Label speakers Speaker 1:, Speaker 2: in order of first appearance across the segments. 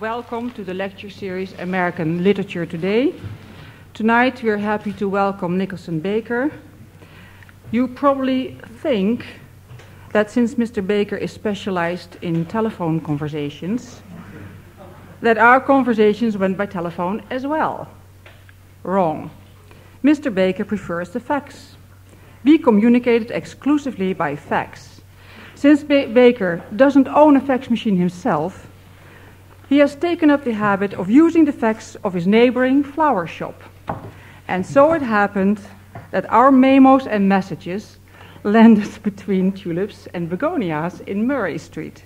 Speaker 1: welcome to the lecture series American Literature Today. Tonight we are happy to welcome Nicholson Baker. You probably think that since Mr. Baker is specialized in telephone conversations, that our conversations went by telephone as well. Wrong. Mr. Baker prefers the fax. We communicated exclusively by fax. Since ba Baker doesn't own a fax machine himself, he has taken up the habit of using the fax of his neighboring flower shop. And so it happened that our memos and messages landed between tulips and begonias in Murray Street.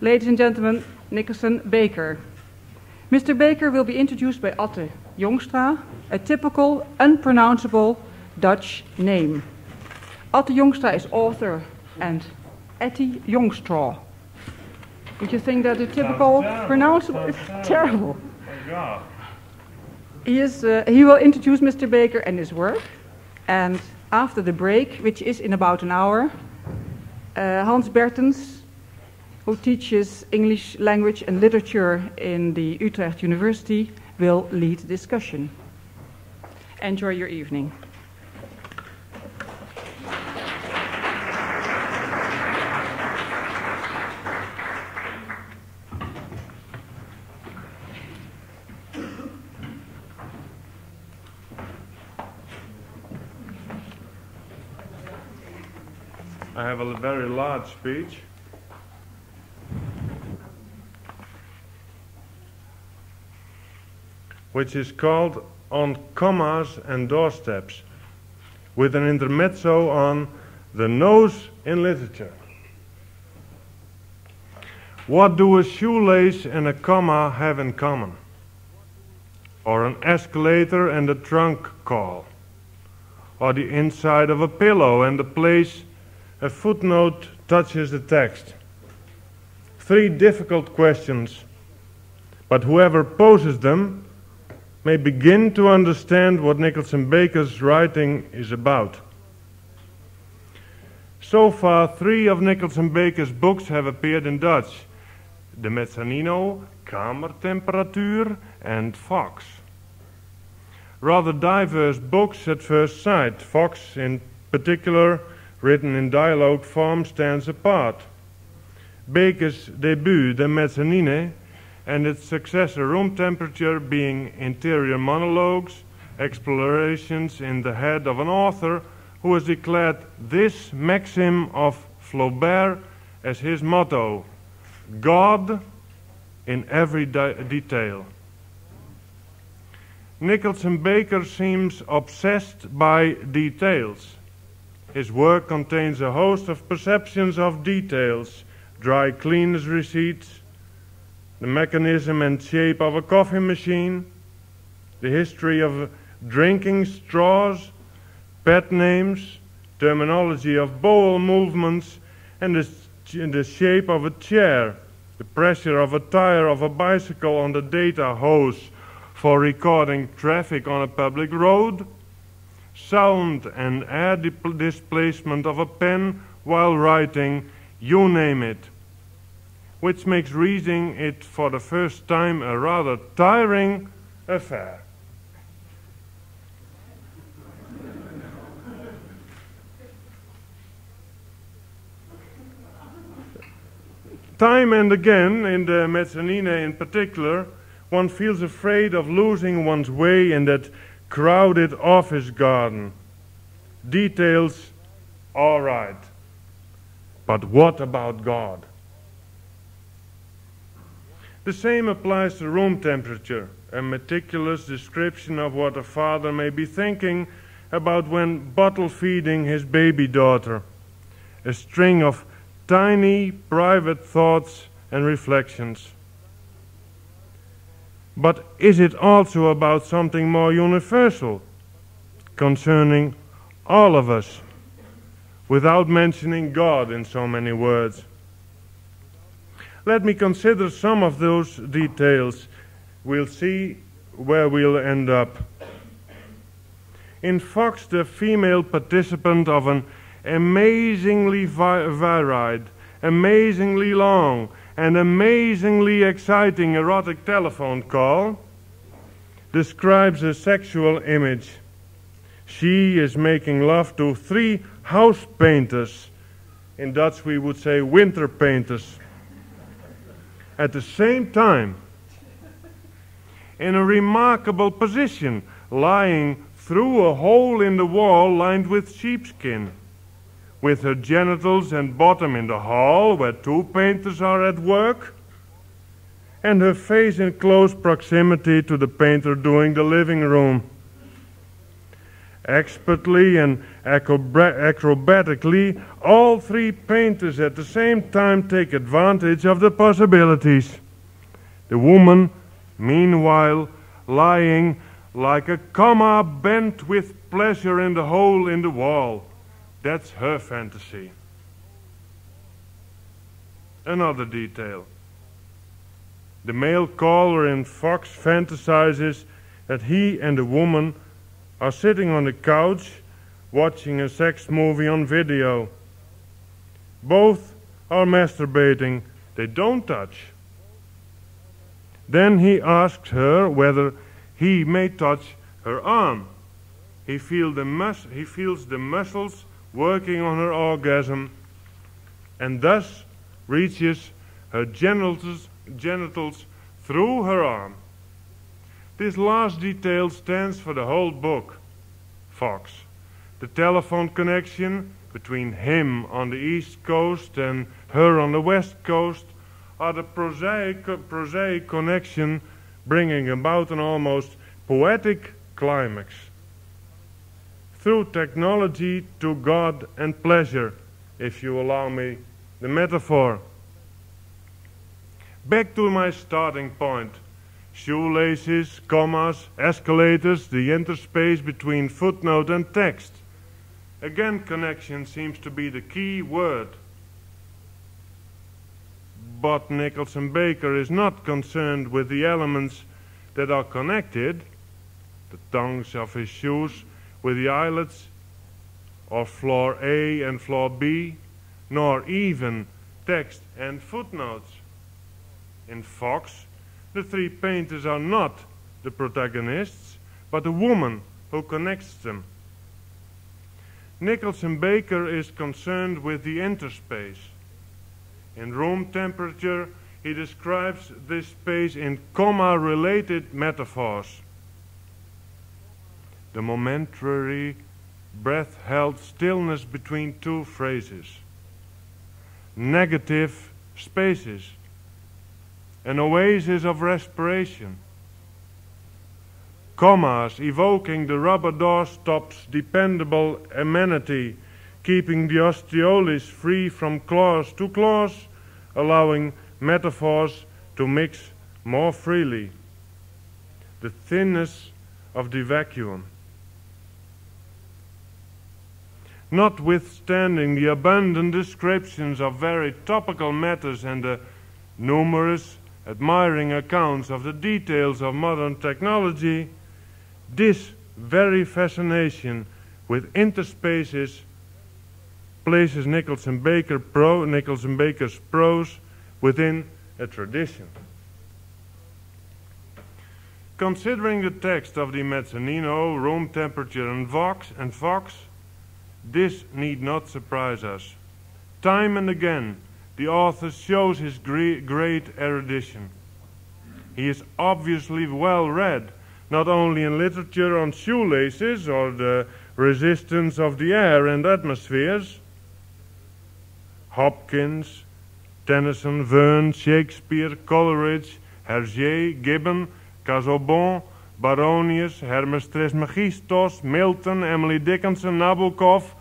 Speaker 1: Ladies and gentlemen, Nicholson Baker. Mr. Baker will be introduced by Atte Jongstra, a typical, unpronounceable Dutch name. Atte Jongstra is author and Etty Jongstraw. Would you think that a typical pronounceable is terrible? He, is, uh, he will introduce Mr. Baker and his work. And after the break, which is in about an hour, uh, Hans Bertens, who teaches English language and literature in the Utrecht University, will lead the discussion. Enjoy your evening.
Speaker 2: Have a very large speech. Which is called On Commas and Doorsteps, with an intermezzo on the nose in literature. What do a shoelace and a comma have in common? Or an escalator and a trunk call? Or the inside of a pillow and the place a footnote touches the text. Three difficult questions, but whoever poses them may begin to understand what Nicholson Baker's writing is about. So far, three of Nicholson Baker's books have appeared in Dutch De Mezzanino, Kamertemperatuur, and Vox. Rather diverse books at first sight. Vox, in particular, written in dialogue form, stands apart. Baker's debut, the Mezzanine, and its successor, Room Temperature, being interior monologues, explorations in the head of an author who has declared this maxim of Flaubert as his motto God in every de detail. Nicholson Baker seems obsessed by details. His work contains a host of perceptions of details, dry cleaners receipts, the mechanism and shape of a coffee machine, the history of drinking straws, pet names, terminology of bowel movements, and the, the shape of a chair, the pressure of a tire of a bicycle on the data hose for recording traffic on a public road, sound and air displacement of a pen while writing, you name it, which makes reading it for the first time a rather tiring affair. Time and again, in the mezzanine in particular, one feels afraid of losing one's way in that crowded office garden. Details, all right. But what about God? The same applies to room temperature, a meticulous description of what a father may be thinking about when bottle feeding his baby daughter. A string of tiny private thoughts and reflections. But is it also about something more universal, concerning all of us, without mentioning God in so many words? Let me consider some of those details. We'll see where we'll end up. In Fox, the female participant of an amazingly varied, amazingly long, and amazingly exciting erotic telephone call describes a sexual image. She is making love to three house painters. In Dutch, we would say winter painters. At the same time, in a remarkable position, lying through a hole in the wall lined with sheepskin, with her genitals and bottom in the hall where two painters are at work and her face in close proximity to the painter doing the living room. Expertly and acrobatically, all three painters at the same time take advantage of the possibilities. The woman, meanwhile, lying like a comma bent with pleasure in the hole in the wall. That's her fantasy. Another detail. The male caller in Vox fantasizes that he and the woman are sitting on the couch watching a sex movie on video. Both are masturbating, they don't touch. Then he asks her whether he may touch her arm. He, feel the mus- he feels the muscles working on her orgasm and thus reaches her genitals genitals through her arm. This last detail stands for the whole book, Vox. The telephone connection between him on the east coast and her on the west coast are the prosaic, prosaic connection bringing about an almost poetic climax. Through technology to God and pleasure, if you allow me the metaphor. Back to my starting point. Shoelaces, commas, escalators, the interspace between footnote and text. Again, connection seems to be the key word. But Nicholson Baker is not concerned with the elements that are connected, the tongues of his shoes with the eyelets of floor A and floor B, nor even text and footnotes in Vox, the three painters are not the protagonists, but the woman who connects them. Nicholson Baker is concerned with the interspace. In room temperature, he describes this space in comma related metaphors. The momentary breath held stillness between two phrases. Negative spaces an oasis of respiration. Commas evoking the rubber door stops, dependable amenity, keeping the osteolis free from clause to clause, allowing metaphors to mix more freely. The thinness of the vacuum. Notwithstanding the abundant descriptions of very topical matters and the numerous admiring accounts of the details of modern technology, this very fascination with interspaces places Nicholson Baker pro, Nicholson Baker's prose within a tradition. Considering the text of the Mezzanino, room temperature, and Vox, and Fox, this need not surprise us. Time and again, the author shows his great erudition. He is obviously well read, not only in literature on shoelaces or the resistance of the air and atmospheres. Hopkins, Tennyson, Verne, Shakespeare, Coleridge, Hergé, Gibbon, Casaubon, Baronius, Hermes Trismegistos, Milton, Emily Dickinson, Nabokov,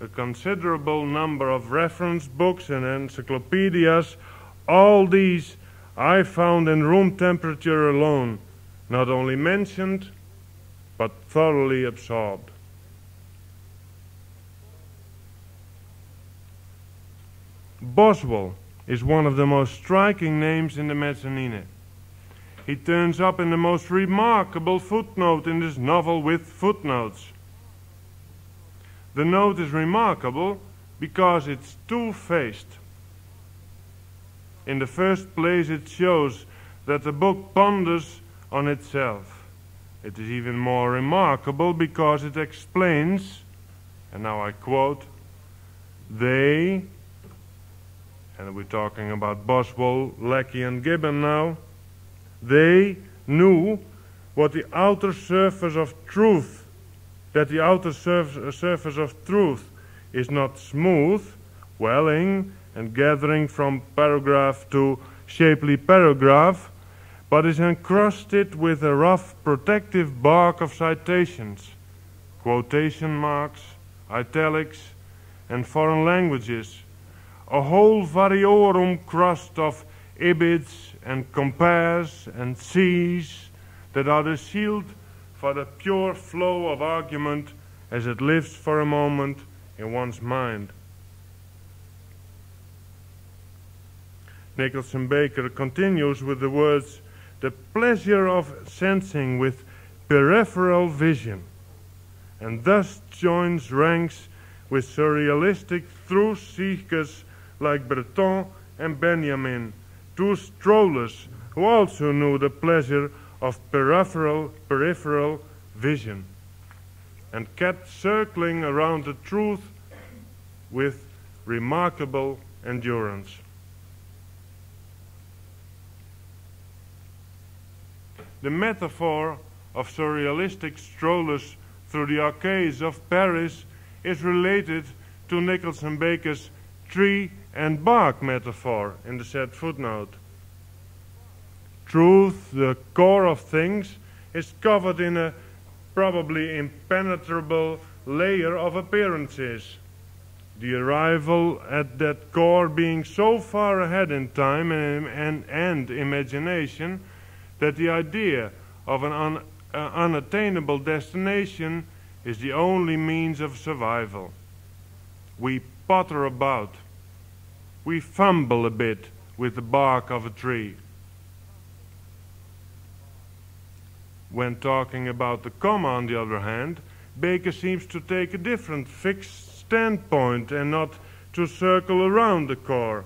Speaker 2: a considerable number of reference books and encyclopedias. All these I found in room temperature alone, not only mentioned, but thoroughly absorbed. Boswell is one of the most striking names in the mezzanine. He turns up in the most remarkable footnote in this novel with footnotes. The note is remarkable because it's two faced. In the first place, it shows that the book ponders on itself. It is even more remarkable because it explains, and now I quote, they, and we're talking about Boswell, Lecky, and Gibbon now, they knew what the outer surface of truth, that the outer surf surface of truth is not smooth, welling and gathering from paragraph to shapely paragraph, but is encrusted with a rough protective bark of citations, quotation marks, italics, and foreign languages, a whole variorum crust of ibids and compares and sees that are the shield for the pure flow of argument as it lives for a moment in one's mind. Nicholson Baker continues with the words, the pleasure of sensing with peripheral vision, and thus joins ranks with surrealistic truth seekers like Breton and Benjamin, two strollers who also knew the pleasure of peripheral, peripheral vision and kept circling around the truth with remarkable endurance. The metaphor of surrealistic strollers through the arcades of Paris is related to Nicholson Baker's tree and bark metaphor in the said footnote. Truth, the core of things, is covered in a probably impenetrable layer of appearances. The arrival at that core being so far ahead in time and, and, and imagination that the idea of an un, uh, unattainable destination is the only means of survival. We potter about. We fumble a bit with the bark of a tree. When talking about the comma, on the other hand, Baker seems to take a different fixed standpoint and not to circle around the core.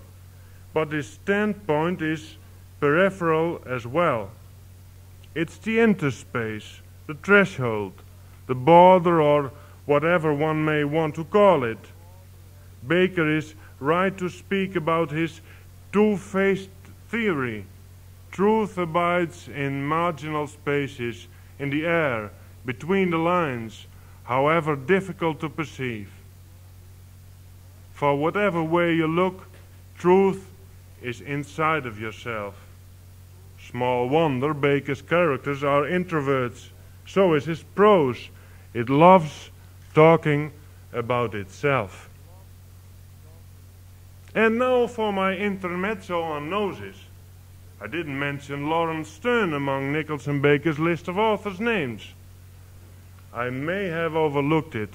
Speaker 2: But his standpoint is peripheral as well. It's the interspace, the threshold, the border, or whatever one may want to call it. Baker is right to speak about his two faced theory. Truth abides in marginal spaces, in the air, between the lines, however difficult to perceive. For whatever way you look, truth is inside of yourself. Small wonder Baker's characters are introverts. So is his prose. It loves talking about itself. And now for my intermezzo on noses. I didn't mention Laurence Sterne among Nicholson Baker's list of authors' names. I may have overlooked it,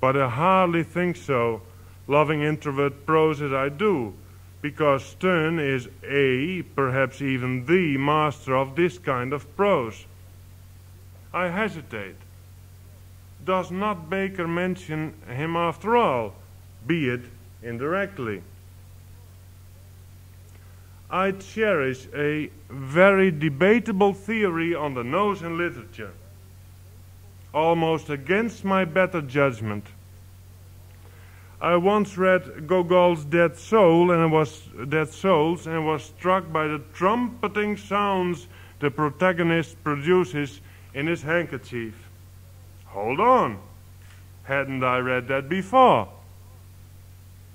Speaker 2: but I hardly think so, loving introvert prose as I do because Sterne is a, perhaps even the, master of this kind of prose. I hesitate. Does not Baker mention him after all, be it indirectly? I cherish a very debatable theory on the nose in literature, almost against my better judgment. I once read Gogol's Dead Soul and was Dead Souls and was struck by the trumpeting sounds the protagonist produces in his handkerchief. Hold on. Hadn't I read that before?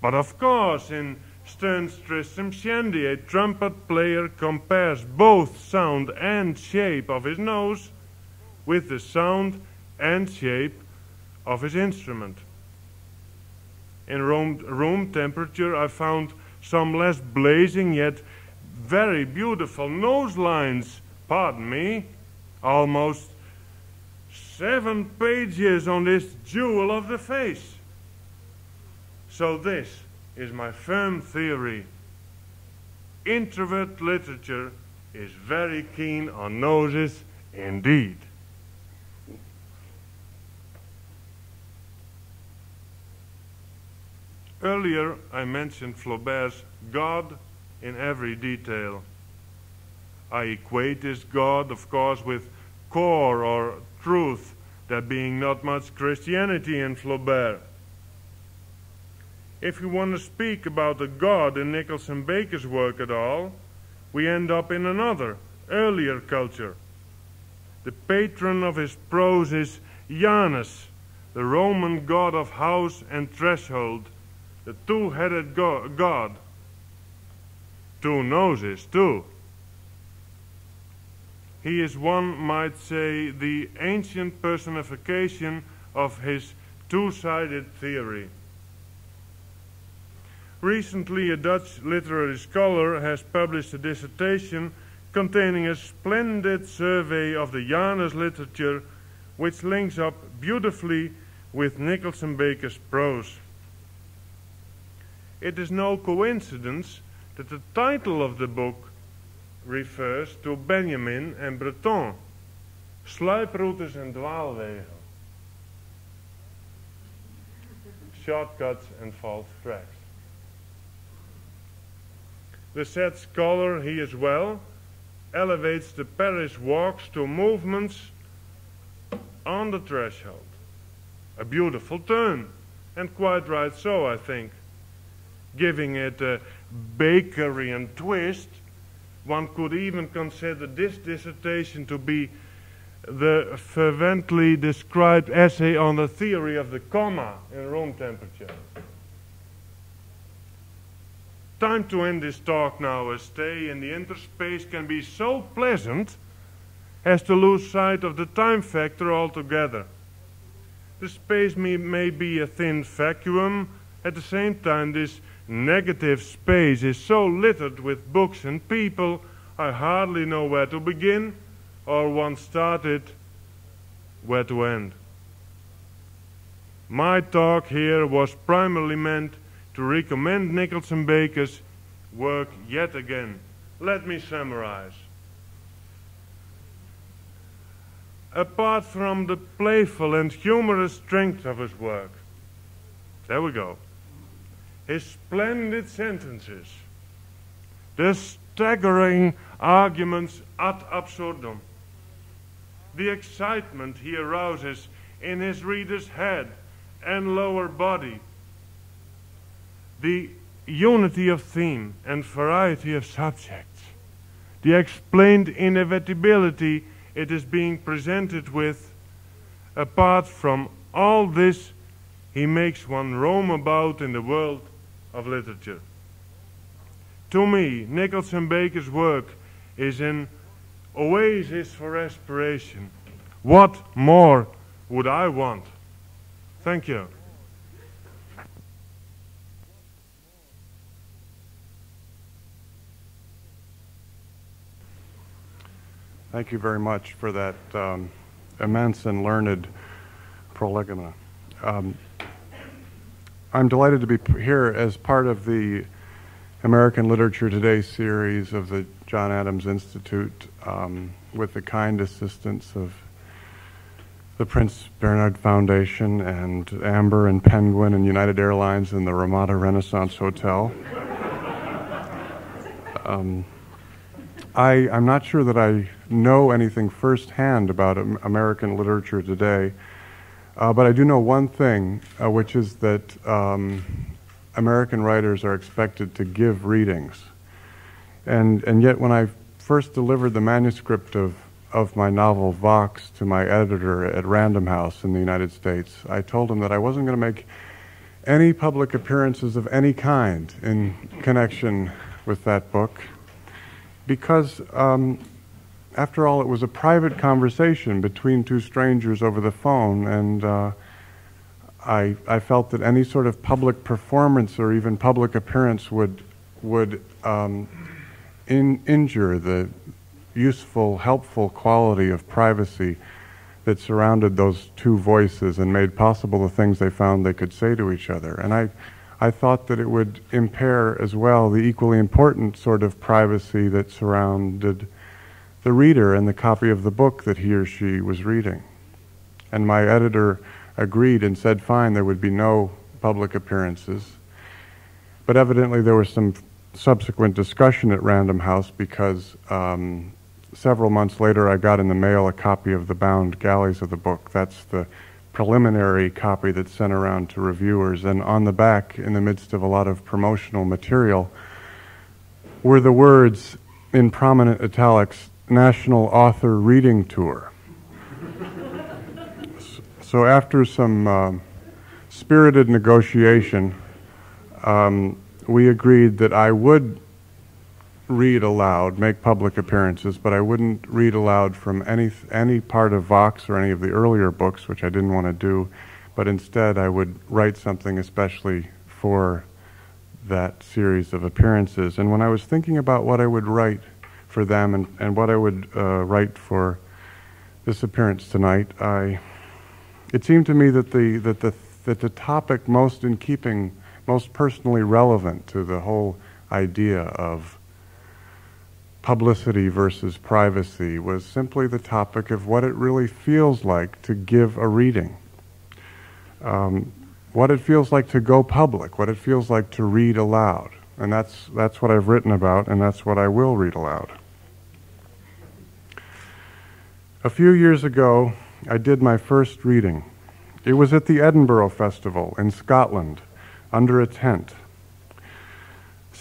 Speaker 2: But of course, in Sterne's Tristram Shandy, a trumpet player compares both sound and shape of his nose with the sound and shape of his instrument in room, room temperature, I found some less blazing yet very beautiful nose lines. Pardon me, almost seven pages on this jewel of the face. So, this is my firm theory. Introvert literature is very keen on noses indeed. Earlier, I mentioned Flaubert's God in every detail. I equate this God, of course, with core or truth, there being not much Christianity in Flaubert. If we want to speak about the God in Nicholson Baker's work at all, we end up in another, earlier culture. The patron of his prose is Janus, the Roman god of house and threshold, the two headed go god. Two noses, too. He is, one might say, the ancient personification of his two sided theory. Recently, a Dutch literary scholar has published a dissertation containing a splendid survey of the Janus literature, which links up beautifully with Nicholson Baker's prose. It is no coincidence that the title of the book refers to Benjamin and Breton, sluiproutes en dwaalwegen, shortcuts and false tracks. The said scholar, he as well, elevates the Paris walks to movements on the threshold. A beautiful turn, and quite right so, I think. Giving it a Bakerian twist, one could even consider this dissertation to be the fervently described essay on the theory of the comma in room temperature. Time to end this talk now. A stay in the interspace can be so pleasant as to lose sight of the time factor altogether. The space may, may be a thin vacuum. At the same time, this negative space is so littered with books and people, I hardly know where to begin, or once started, where to end. My talk here was primarily meant to recommend Nicholson Baker's work yet again. Let me summarize. Apart from the playful and humorous strength of his work, there we go his splendid sentences, the staggering arguments ad absurdum, the excitement he arouses in his reader's head and lower body, the unity of theme and variety of subjects, the explained inevitability it is being presented with, apart from all this, he makes one roam about in the world of literature. To me, Nicholson Baker's work is an oasis for respiration. What more would I want? Thank you.
Speaker 3: Thank you very much for that um, immense and learned prolegomena. Um, I'm delighted to be here as part of the American Literature Today series of the John Adams Institute um, with the kind assistance of the Prince Bernhard Foundation and Amber and Penguin and United Airlines and the Ramada Renaissance Hotel. um, I, am not sure that I know anything firsthand about American literature today. Uh, but I do know one thing, uh, which is that um, American writers are expected to give readings. And, and yet, when I first delivered the manuscript of, of my novel Vox to my editor at Random House in the United States, I told him that I wasn't going to make any public appearances of any kind in connection with that book because um, after all, it was a private conversation between two strangers over the phone, and uh, I, I felt that any sort of public performance or even public appearance would, would um, in, injure the useful, helpful quality of privacy that surrounded those two voices and made possible the things they found they could say to each other. And I, I thought that it would impair as well the equally important sort of privacy that surrounded the reader and the copy of the book that he or she was reading. And my editor agreed and said, fine, there would be no public appearances. But evidently, there was some subsequent discussion at Random House because um, several months later I got in the mail a copy of the bound galleys of the book. That's the preliminary copy that's sent around to reviewers. And on the back, in the midst of a lot of promotional material, were the words in prominent italics National Author Reading Tour. so after some uh, spirited negotiation, um, we agreed that I would read aloud, make public appearances, but I wouldn't read aloud from any any part of Vox or any of the earlier books, which I didn't want to do. But instead, I would write something especially for that series of appearances. And when I was thinking about what I would write for them and, and what I would uh, write for this appearance tonight, I it seemed to me that the that the that the topic most in keeping most personally relevant to the whole idea of publicity versus privacy was simply the topic of what it really feels like to give a reading. Um, what it feels like to go public, what it feels like to read aloud. And that's, that's what I've written about, and that's what I will read aloud. A few years ago, I did my first reading. It was at the Edinburgh Festival in Scotland under a tent.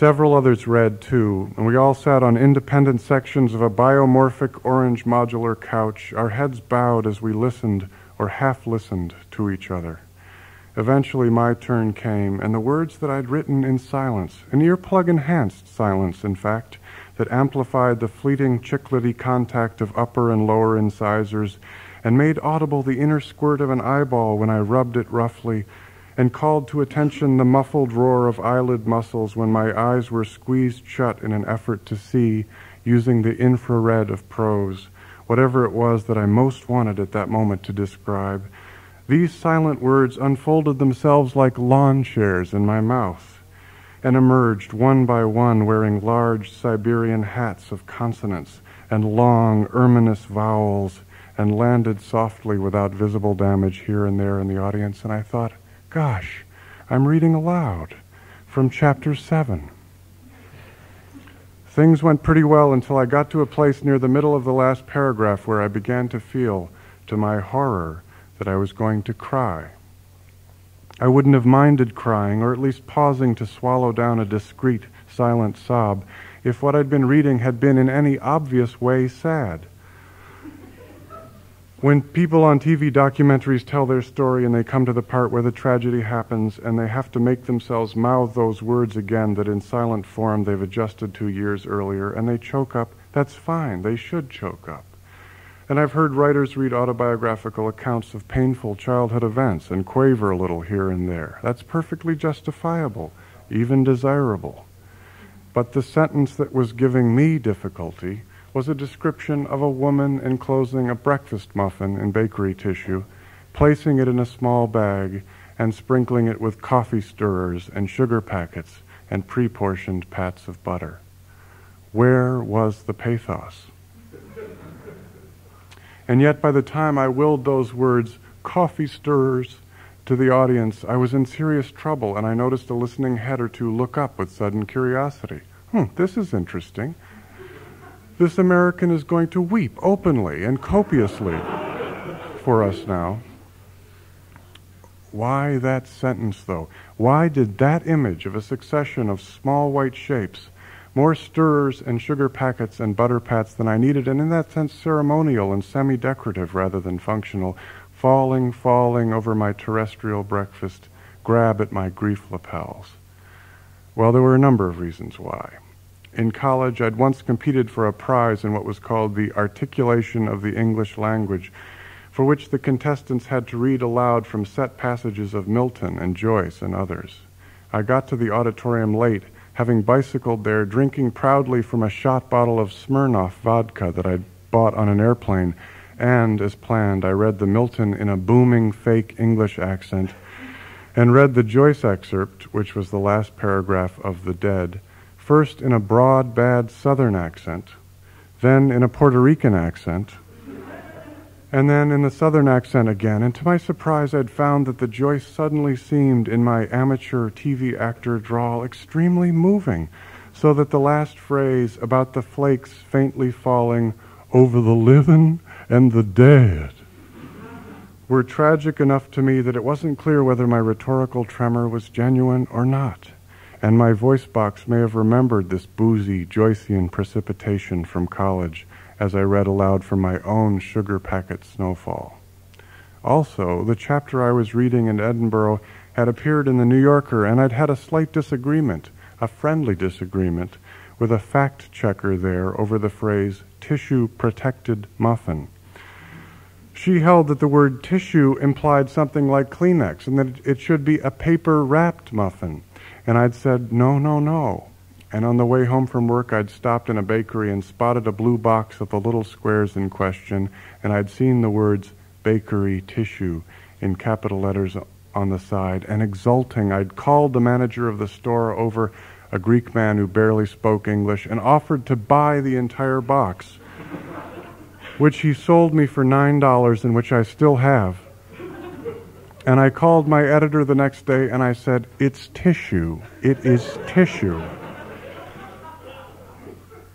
Speaker 3: Several others read too, and we all sat on independent sections of a biomorphic orange modular couch, our heads bowed as we listened or half listened to each other. Eventually, my turn came, and the words that I'd written in silence, an earplug enhanced silence, in fact, that amplified the fleeting chiclety contact of upper and lower incisors, and made audible the inner squirt of an eyeball when I rubbed it roughly and called to attention the muffled roar of eyelid muscles when my eyes were squeezed shut in an effort to see, using the infrared of prose, whatever it was that I most wanted at that moment to describe. These silent words unfolded themselves like lawn chairs in my mouth and emerged one by one wearing large Siberian hats of consonants and long, erminous vowels and landed softly without visible damage here and there in the audience. And I thought, Gosh, I'm reading aloud from chapter 7. Things went pretty well until I got to a place near the middle of the last paragraph where I began to feel, to my horror, that I was going to cry. I wouldn't have minded crying, or at least pausing to swallow down a discreet, silent sob, if what I'd been reading had been in any obvious way sad. When people on TV documentaries tell their story and they come to the part where the tragedy happens and they have to make themselves mouth those words again that in silent form they've adjusted to years earlier and they choke up, that's fine. They should choke up. And I've heard writers read autobiographical accounts of painful childhood events and quaver a little here and there. That's perfectly justifiable, even desirable. But the sentence that was giving me difficulty was a description of a woman enclosing a breakfast muffin in bakery tissue, placing it in a small bag, and sprinkling it with coffee stirrers and sugar packets and pre-portioned pats of butter. Where was the pathos? And yet, by the time I willed those words, coffee stirrers, to the audience, I was in serious trouble, and I noticed a listening head or two look up with sudden curiosity. Hmm, this is interesting this American is going to weep openly and copiously for us now. Why that sentence, though? Why did that image of a succession of small white shapes, more stirrers and sugar packets and butter pats than I needed, and in that sense ceremonial and semi decorative rather than functional, falling, falling over my terrestrial breakfast, grab at my grief lapels? Well, there were a number of reasons why in college, I'd once competed for a prize in what was called the Articulation of the English Language, for which the contestants had to read aloud from set passages of Milton and Joyce and others. I got to the auditorium late, having bicycled there, drinking proudly from a shot bottle of Smirnoff vodka that I'd bought on an airplane, and, as planned, I read the Milton in a booming fake English accent, and read the Joyce excerpt, which was the last paragraph of The Dead first in a broad, bad Southern accent, then in a Puerto Rican accent, and then in the Southern accent again. And to my surprise, I'd found that the Joyce suddenly seemed, in my amateur TV actor drawl, extremely moving, so that the last phrase about the flakes faintly falling over the living and the dead were tragic enough to me that it wasn't clear whether my rhetorical tremor was genuine or not, and my voice box may have remembered this boozy Joycean precipitation from college as I read aloud from my own sugar packet snowfall. Also, the chapter I was reading in Edinburgh had appeared in the New Yorker, and I'd had a slight disagreement, a friendly disagreement, with a fact checker there over the phrase tissue protected muffin. She held that the word tissue implied something like Kleenex and that it should be a paper wrapped muffin. And I'd said, no, no, no. And on the way home from work, I'd stopped in a bakery and spotted a blue box of the little squares in question, and I'd seen the words bakery tissue in capital letters on the side. And exulting, I'd called the manager of the store over, a Greek man who barely spoke English, and offered to buy the entire box, which he sold me for $9 and which I still have. And I called my editor the next day and I said, It's tissue. It is tissue.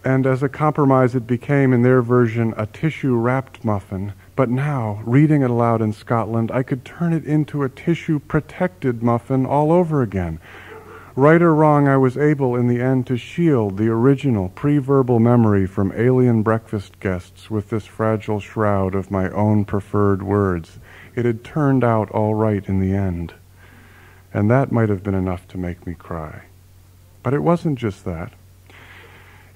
Speaker 3: And as a compromise, it became, in their version, a tissue wrapped muffin. But now, reading it aloud in Scotland, I could turn it into a tissue protected muffin all over again. Right or wrong, I was able in the end to shield the original pre verbal memory from alien breakfast guests with this fragile shroud of my own preferred words. It had turned out all right in the end. And that might have been enough to make me cry. But it wasn't just that.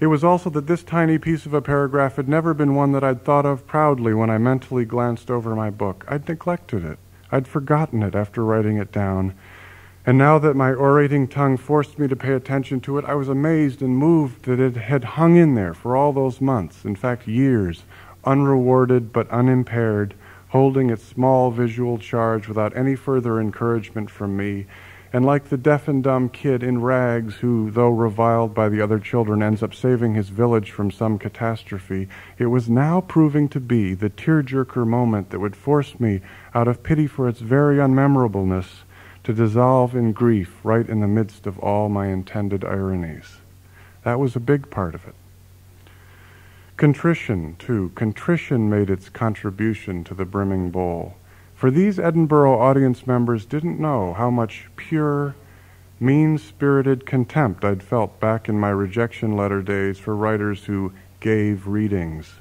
Speaker 3: It was also that this tiny piece of a paragraph had never been one that I'd thought of proudly when I mentally glanced over my book. I'd neglected it. I'd forgotten it after writing it down. And now that my orating tongue forced me to pay attention to it, I was amazed and moved that it had hung in there for all those months, in fact, years, unrewarded but unimpaired, holding its small visual charge without any further encouragement from me, and like the deaf and dumb kid in rags who, though reviled by the other children, ends up saving his village from some catastrophe, it was now proving to be the tearjerker moment that would force me, out of pity for its very unmemorableness, to dissolve in grief right in the midst of all my intended ironies. That was a big part of it. Contrition, too. Contrition made its contribution to the brimming bowl. For these Edinburgh audience members didn't know how much pure, mean spirited contempt I'd felt back in my rejection letter days for writers who gave readings.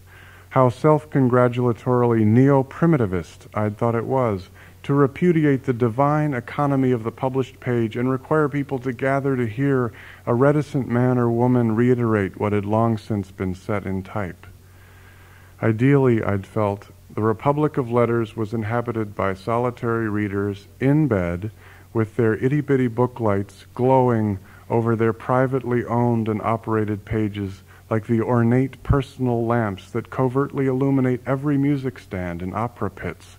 Speaker 3: How self congratulatorily neo primitivist I'd thought it was to repudiate the divine economy of the published page and require people to gather to hear a reticent man or woman reiterate what had long since been set in type. Ideally, I'd felt the Republic of Letters was inhabited by solitary readers in bed with their itty bitty book lights glowing over their privately owned and operated pages like the ornate personal lamps that covertly illuminate every music stand in opera pits,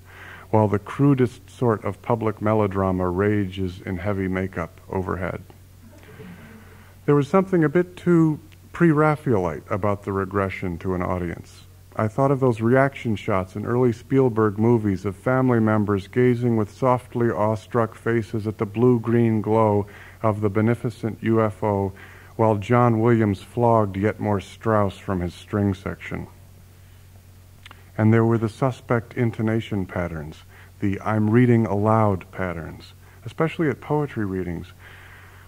Speaker 3: while the crudest sort of public melodrama rages in heavy makeup overhead. There was something a bit too pre Raphaelite about the regression to an audience. I thought of those reaction shots in early Spielberg movies of family members gazing with softly awestruck faces at the blue green glow of the beneficent UFO while John Williams flogged yet more Strauss from his string section. And there were the suspect intonation patterns, the I'm reading aloud patterns, especially at poetry readings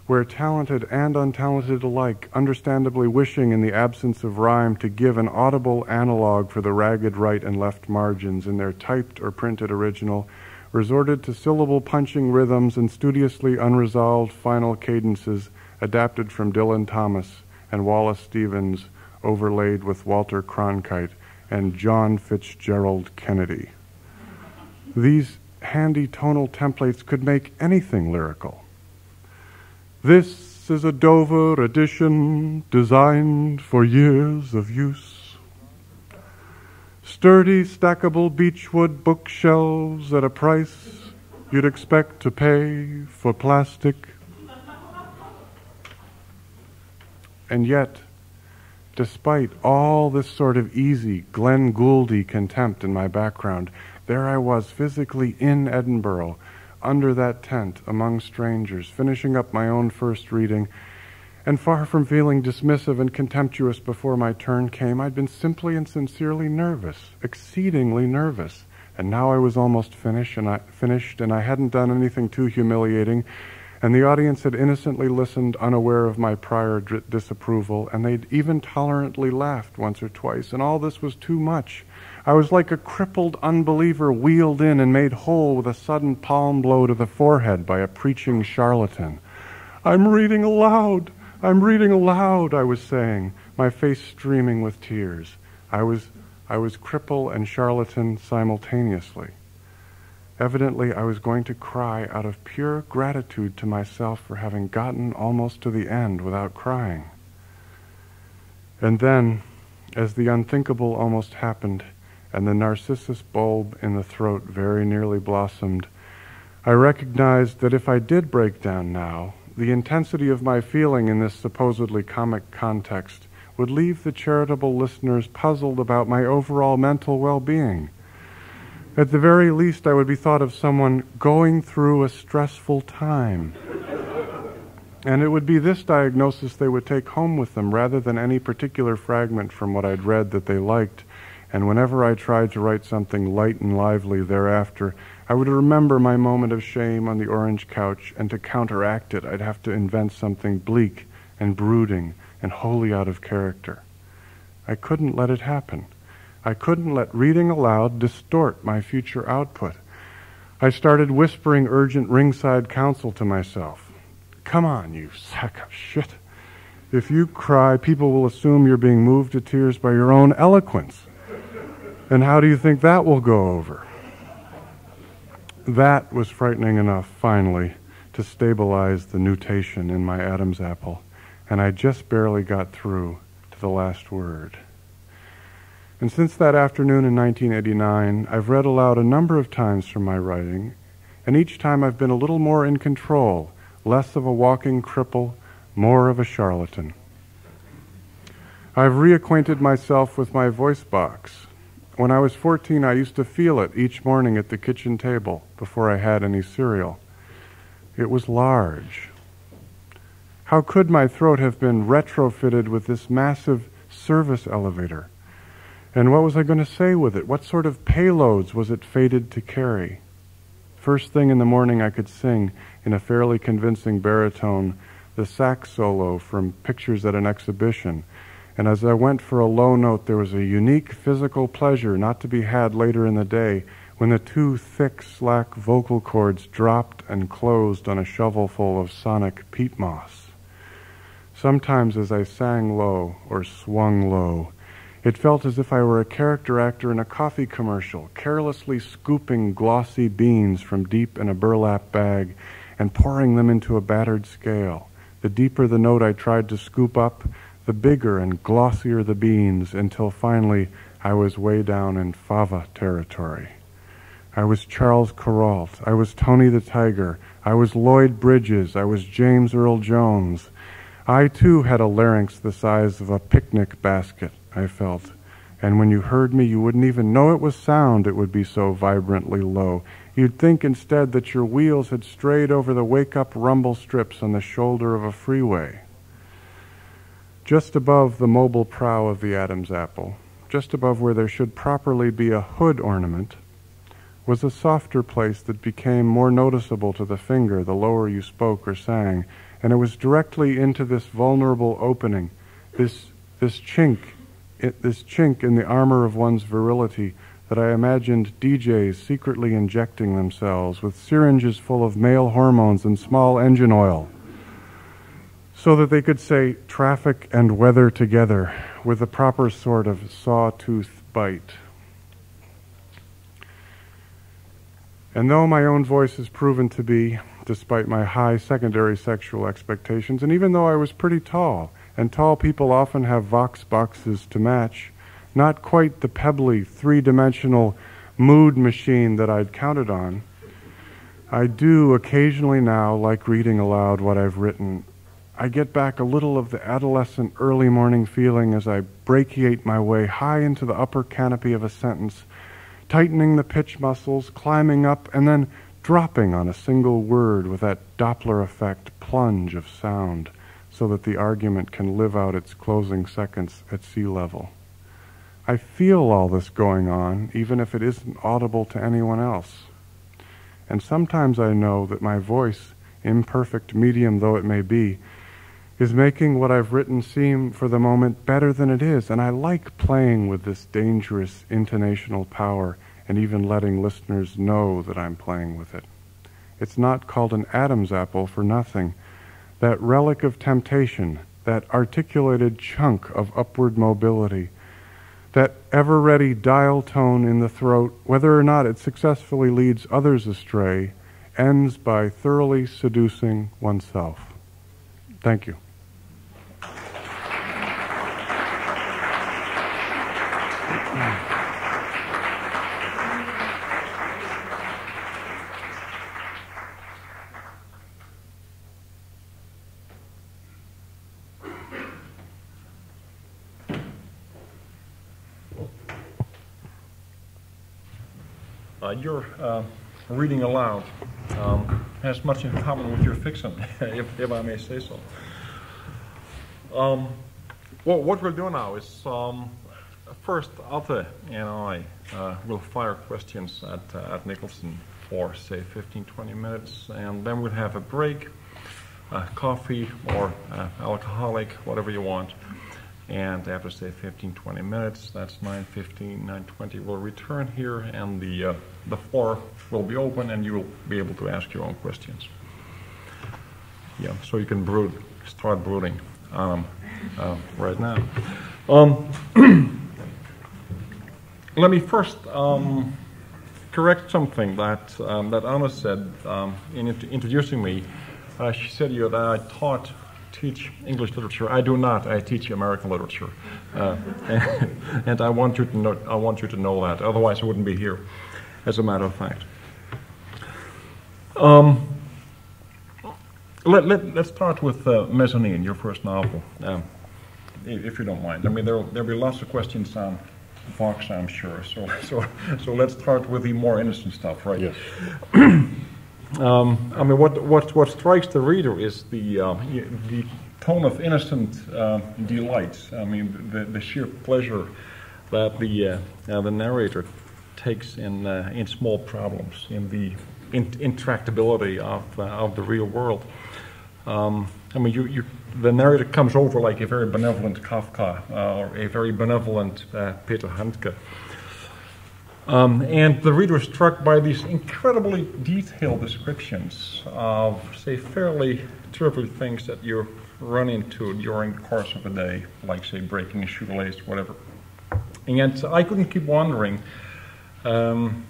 Speaker 3: where talented and untalented alike, understandably wishing in the absence of rhyme to give an audible analog for the ragged right and left margins in their typed or printed original, resorted to syllable punching rhythms and studiously unresolved final cadences adapted from Dylan Thomas and Wallace Stevens, overlaid with Walter Cronkite and John Fitzgerald Kennedy. These handy tonal templates could make anything lyrical. This is a Dover edition designed for years of use. Sturdy, stackable beechwood bookshelves at a price you'd expect to pay for plastic. And yet, despite all this sort of easy Glenn Gouldy contempt in my background, there I was physically in Edinburgh under that tent among strangers, finishing up my own first reading, And far from feeling dismissive and contemptuous before my turn came, I'd been simply and sincerely nervous, exceedingly nervous. And now I was almost finished, and I finished, and I hadn't done anything too humiliating, and the audience had innocently listened, unaware of my prior disapproval, and they'd even tolerantly laughed once or twice, and all this was too much. I was like a crippled unbeliever wheeled in and made whole with a sudden palm blow to the forehead by a preaching charlatan. I'm reading aloud. I'm reading aloud, I was saying, my face streaming with tears. I was, I was cripple and charlatan simultaneously. Evidently, I was going to cry out of pure gratitude to myself for having gotten almost to the end without crying. And then, as the unthinkable almost happened, and the narcissus bulb in the throat very nearly blossomed, I recognized that if I did break down now, the intensity of my feeling in this supposedly comic context would leave the charitable listeners puzzled about my overall mental well being. At the very least, I would be thought of someone going through a stressful time. and it would be this diagnosis they would take home with them rather than any particular fragment from what I'd read that they liked. And whenever I tried to write something light and lively thereafter, I would remember my moment of shame on the orange couch, and to counteract it, I'd have to invent something bleak and brooding and wholly out of character. I couldn't let it happen. I couldn't let reading aloud distort my future output. I started whispering urgent ringside counsel to myself. Come on, you sack of shit. If you cry, people will assume you're being moved to tears by your own eloquence. And how do you think that will go over? That was frightening enough, finally, to stabilize the nutation in my Adam's apple, and I just barely got through to the last word. And since that afternoon in 1989, I've read aloud a number of times from my writing, and each time I've been a little more in control, less of a walking cripple, more of a charlatan. I've reacquainted myself with my voice box, when I was 14, I used to feel it each morning at the kitchen table before I had any cereal. It was large. How could my throat have been retrofitted with this massive service elevator? And what was I going to say with it? What sort of payloads was it fated to carry? First thing in the morning, I could sing in a fairly convincing baritone the sax solo from Pictures at an Exhibition and as I went for a low note, there was a unique physical pleasure not to be had later in the day when the two thick, slack vocal cords dropped and closed on a shovelful of sonic peat moss. Sometimes as I sang low or swung low, it felt as if I were a character actor in a coffee commercial, carelessly scooping glossy beans from deep in a burlap bag and pouring them into a battered scale. The deeper the note I tried to scoop up, the bigger and glossier the beans until finally I was way down in fava territory. I was Charles Kuralt. I was Tony the Tiger. I was Lloyd Bridges. I was James Earl Jones. I too had a larynx the size of a picnic basket, I felt. And when you heard me, you wouldn't even know it was sound, it would be so vibrantly low. You'd think instead that your wheels had strayed over the wake up rumble strips on the shoulder of a freeway. Just above the mobile prow of the Adam's apple, just above where there should properly be a hood ornament, was a softer place that became more noticeable to the finger the lower you spoke or sang, and it was directly into this vulnerable opening, this, this chink, it, this chink in the armor of one's virility that I imagined DJs secretly injecting themselves with syringes full of male hormones and small engine oil so that they could say traffic and weather together with the proper sort of sawtooth bite. And though my own voice has proven to be, despite my high secondary sexual expectations, and even though I was pretty tall, and tall people often have vox boxes to match, not quite the pebbly, three dimensional mood machine that I'd counted on, I do occasionally now like reading aloud what I've written. I get back a little of the adolescent early morning feeling as I brachiate my way high into the upper canopy of a sentence, tightening the pitch muscles, climbing up, and then dropping on a single word with that Doppler effect plunge of sound, so that the argument can live out its closing seconds at sea level. I feel all this going on, even if it isn't audible to anyone else. And sometimes I know that my voice, imperfect medium though it may be, is making what I've written seem, for the moment, better than it is, and I like playing with this dangerous intonational power and even letting listeners know that I'm playing with it. It's not called an Adam's apple for nothing. That relic of temptation, that articulated chunk of upward mobility, that ever ready dial tone in the throat, whether or not it successfully leads others astray, ends by thoroughly seducing oneself. Thank you.
Speaker 4: Uh, your uh, reading aloud um, has much in common with your fiction, if, if I may say so. Um, well, what we'll do now is um, first Atte and I uh, will fire questions at, uh, at Nicholson for say 15, 20 minutes, and then we'll have a break, coffee or uh, alcoholic, whatever you want. And after say 15, 20 minutes, that's 9:15, 9:20, we'll return here, and the uh, the floor will be open, and you will be able to ask your own questions. Yeah, so you can brood, start brooding um, uh, right now. Um, let me first um, correct something that um, that Anna said um, in introducing me. Uh, she said you that I taught teach English literature. I do not. I teach American literature, uh, and, and I want you to know. I want you to know that. Otherwise, I wouldn't be here. As a matter of fact. Um, let, let, us start with uh, Mezzanine, your first novel, um, if you don't mind. I mean, there, will there'll be lots of questions on Vox, I'm sure. So, so, so let's start with the more innocent stuff, right?
Speaker 3: Yes.
Speaker 4: Um, I mean, what, what, what strikes the reader is the, uh, the tone of innocent uh, delight. I mean, the, the sheer pleasure that the, uh, uh the narrator takes in, uh, in small problems, in the in- intractability of, uh, of the real world. Um, I mean, you, you, the narrator comes over like a very benevolent Kafka or a very benevolent Peter Handke. Um, and the reader is struck by these incredibly detailed descriptions of, say, fairly trivial things that you run into during the course of a day, like, say, breaking a shoelace, whatever. And I couldn't keep wondering, um,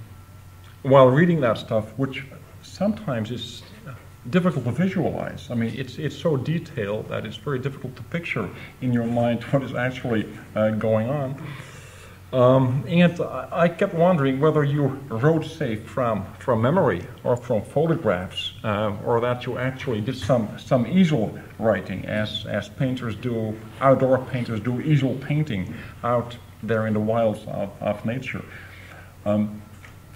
Speaker 4: while reading that stuff, which sometimes is difficult to visualize. I mean, it's, it's so detailed that it's very difficult to picture in your mind what is actually uh, going on. Um, and I kept wondering whether you wrote, say, from, from memory or from photographs, uh, or that you actually did some, some easel writing, as, as painters do, outdoor painters do easel painting out there in the wilds of, of nature. Um,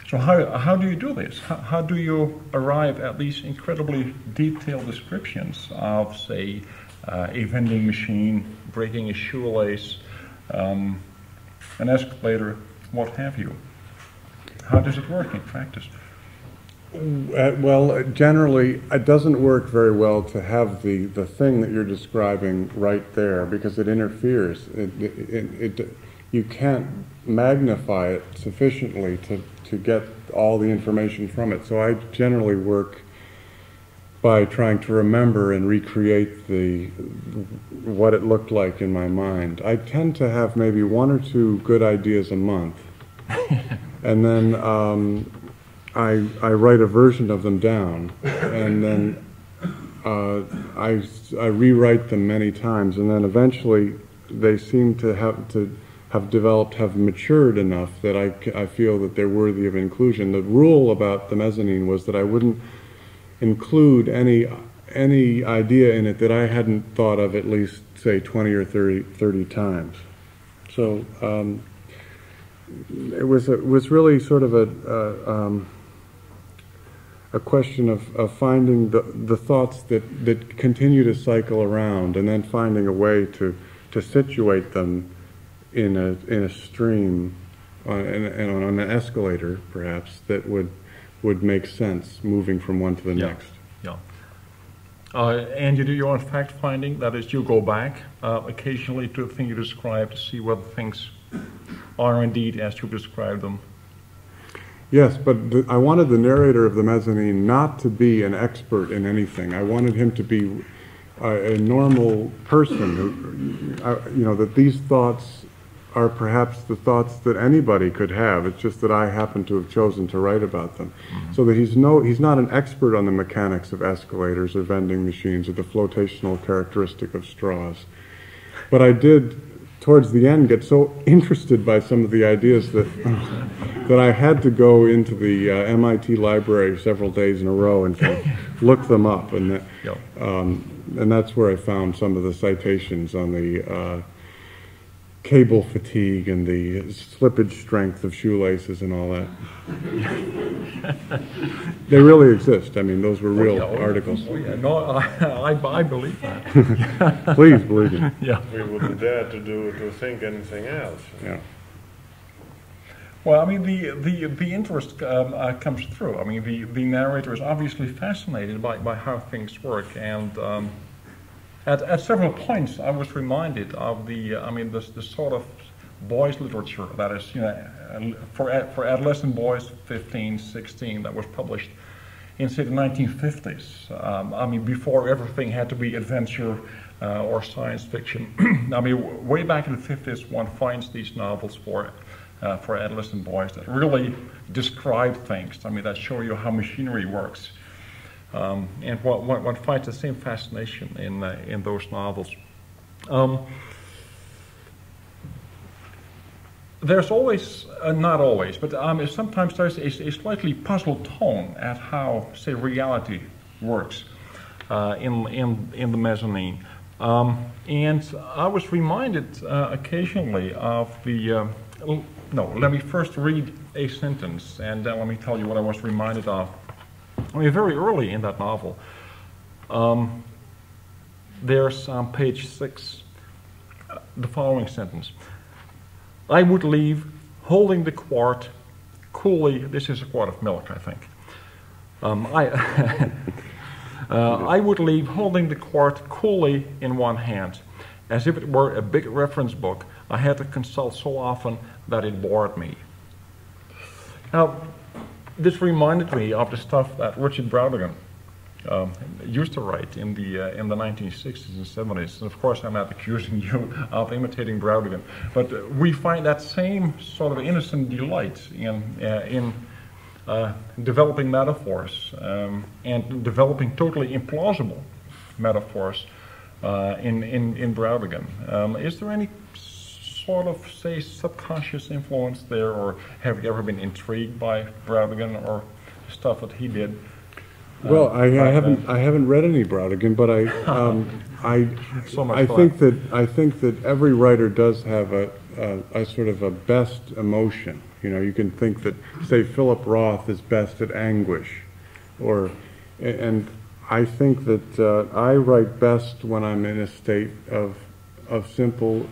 Speaker 4: so how, how do you do this? How, how, do you arrive at these incredibly detailed descriptions of, say, uh, a vending machine, breaking a shoelace, um, an escalator, what have you. How does it work in practice?
Speaker 3: Uh, well, generally, it doesn't work very well to have the, the thing that you're describing right there because it interferes. It, it, it, you can't magnify it sufficiently to, to get all the information from it. So I generally work by trying to remember and recreate the what it looked like in my mind. I tend to have maybe one or two good ideas a month, and then um, I I write a version of them down, and then uh, I I rewrite them many times, and then eventually they seem to have to have developed, have matured enough that I, I feel that they're worthy of inclusion. The rule about the mezzanine was that I wouldn't include any any idea in it that I hadn't thought of at least say 20 or 30, 30 times. So um, it was a, it was really sort of a um, a question of, of finding the, the thoughts that, that continue to cycle around and then finding a way to, to situate them in a, in a stream on, and, and on an escalator, perhaps, that would, would make sense moving from one to the
Speaker 4: Yeah.
Speaker 3: next.
Speaker 4: Yeah. Uh, and you do your own fact finding, that is, you go back uh, occasionally to the thing you described to see whether things are indeed as you described them.
Speaker 3: Yes, but the, I wanted the narrator of the mezzanine not to be an expert in anything. I wanted him to be a, a normal person who, uh, you know, that these thoughts are perhaps the thoughts that anybody could have. It's just that I happen to have chosen to write about them. So that he's no, he's not an expert on the mechanics of escalators or vending machines or the flotational characteristic of straws. But I did, towards the end, get so interested by some of the ideas that that I had to go into the uh, MIT library several days in a row and kind of look them up, and that, um, and that's where I found some of the citations on the uh, cable fatigue and the slippage strength of shoelaces and all that. they really exist. I mean, those were real
Speaker 4: Yeah,
Speaker 3: articles.
Speaker 4: Oh, yeah. No, I, I, I believe that.
Speaker 3: Please believe me.
Speaker 4: Yeah.
Speaker 2: We wouldn't dare to do to think anything else.
Speaker 3: Yeah.
Speaker 4: Well, I mean, the the the interest um, uh, comes through. I mean, the, the narrator is obviously fascinated by, by how things work, and um, at at several points, I was reminded of the uh, I mean, the the sort of boys' literature that is, you know, uh, for for adolescent boys, 15, 16, that was published in say the 1950s. Um, I mean, before everything had to be adventure uh, or science fiction. I mean, way back in the 50s, one finds these novels for uh, for adolescent boys that really describe things. I mean, that show you how machinery works. Um, and one, one, one finds the same fascination in uh, in those novels. Um, there's always, uh, not always, but um, sometimes there's a, a slightly puzzled tone at how, say, reality works uh, in, in, in the mezzanine. Um, and I was reminded uh, occasionally of the, uh, no, let me first read a sentence and then let me tell you what I was reminded of. I mean, very early in that novel, um, there's on page six uh, the following sentence. I would leave holding the quart coolly. This is a quart of milk, I think. Um, I, uh, I would leave holding the quart coolly in one hand, as if it were a big reference book I had to consult so often that it bored me. Now, this reminded me of the stuff that Richard Brautigan um, used to write in the uh, in the 1960s and 70s. And of course, I'm not accusing you of imitating Brautigan, but uh, we find that same sort of innocent delight in uh, in uh, developing metaphors um, and developing totally implausible metaphors uh, in in in Brautigan. Um, is there any sort of say subconscious influence there, or have you ever been intrigued by Brautigan or stuff that he did?
Speaker 3: Well, I, I haven't I haven't read any Brautigan, but I um, I
Speaker 4: So much
Speaker 3: I
Speaker 4: fun.
Speaker 3: think that I think that every writer does have a, a, a sort of a best emotion. You know, you can think that say Philip Roth is best at anguish, or and I think that uh, I write best when I'm in a state of of simple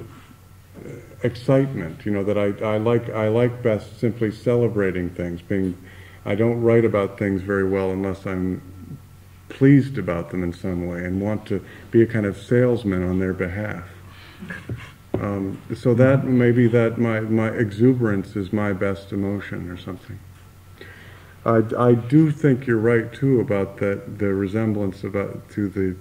Speaker 3: uh, excitement. You know that I, I like I like best simply celebrating things. Being I don't write about things very well unless I'm pleased about them in some way and want to be a kind of salesman on their behalf. Um, so that maybe that my my exuberance is my best emotion or something. I, I do think you're right too about that the resemblance about to the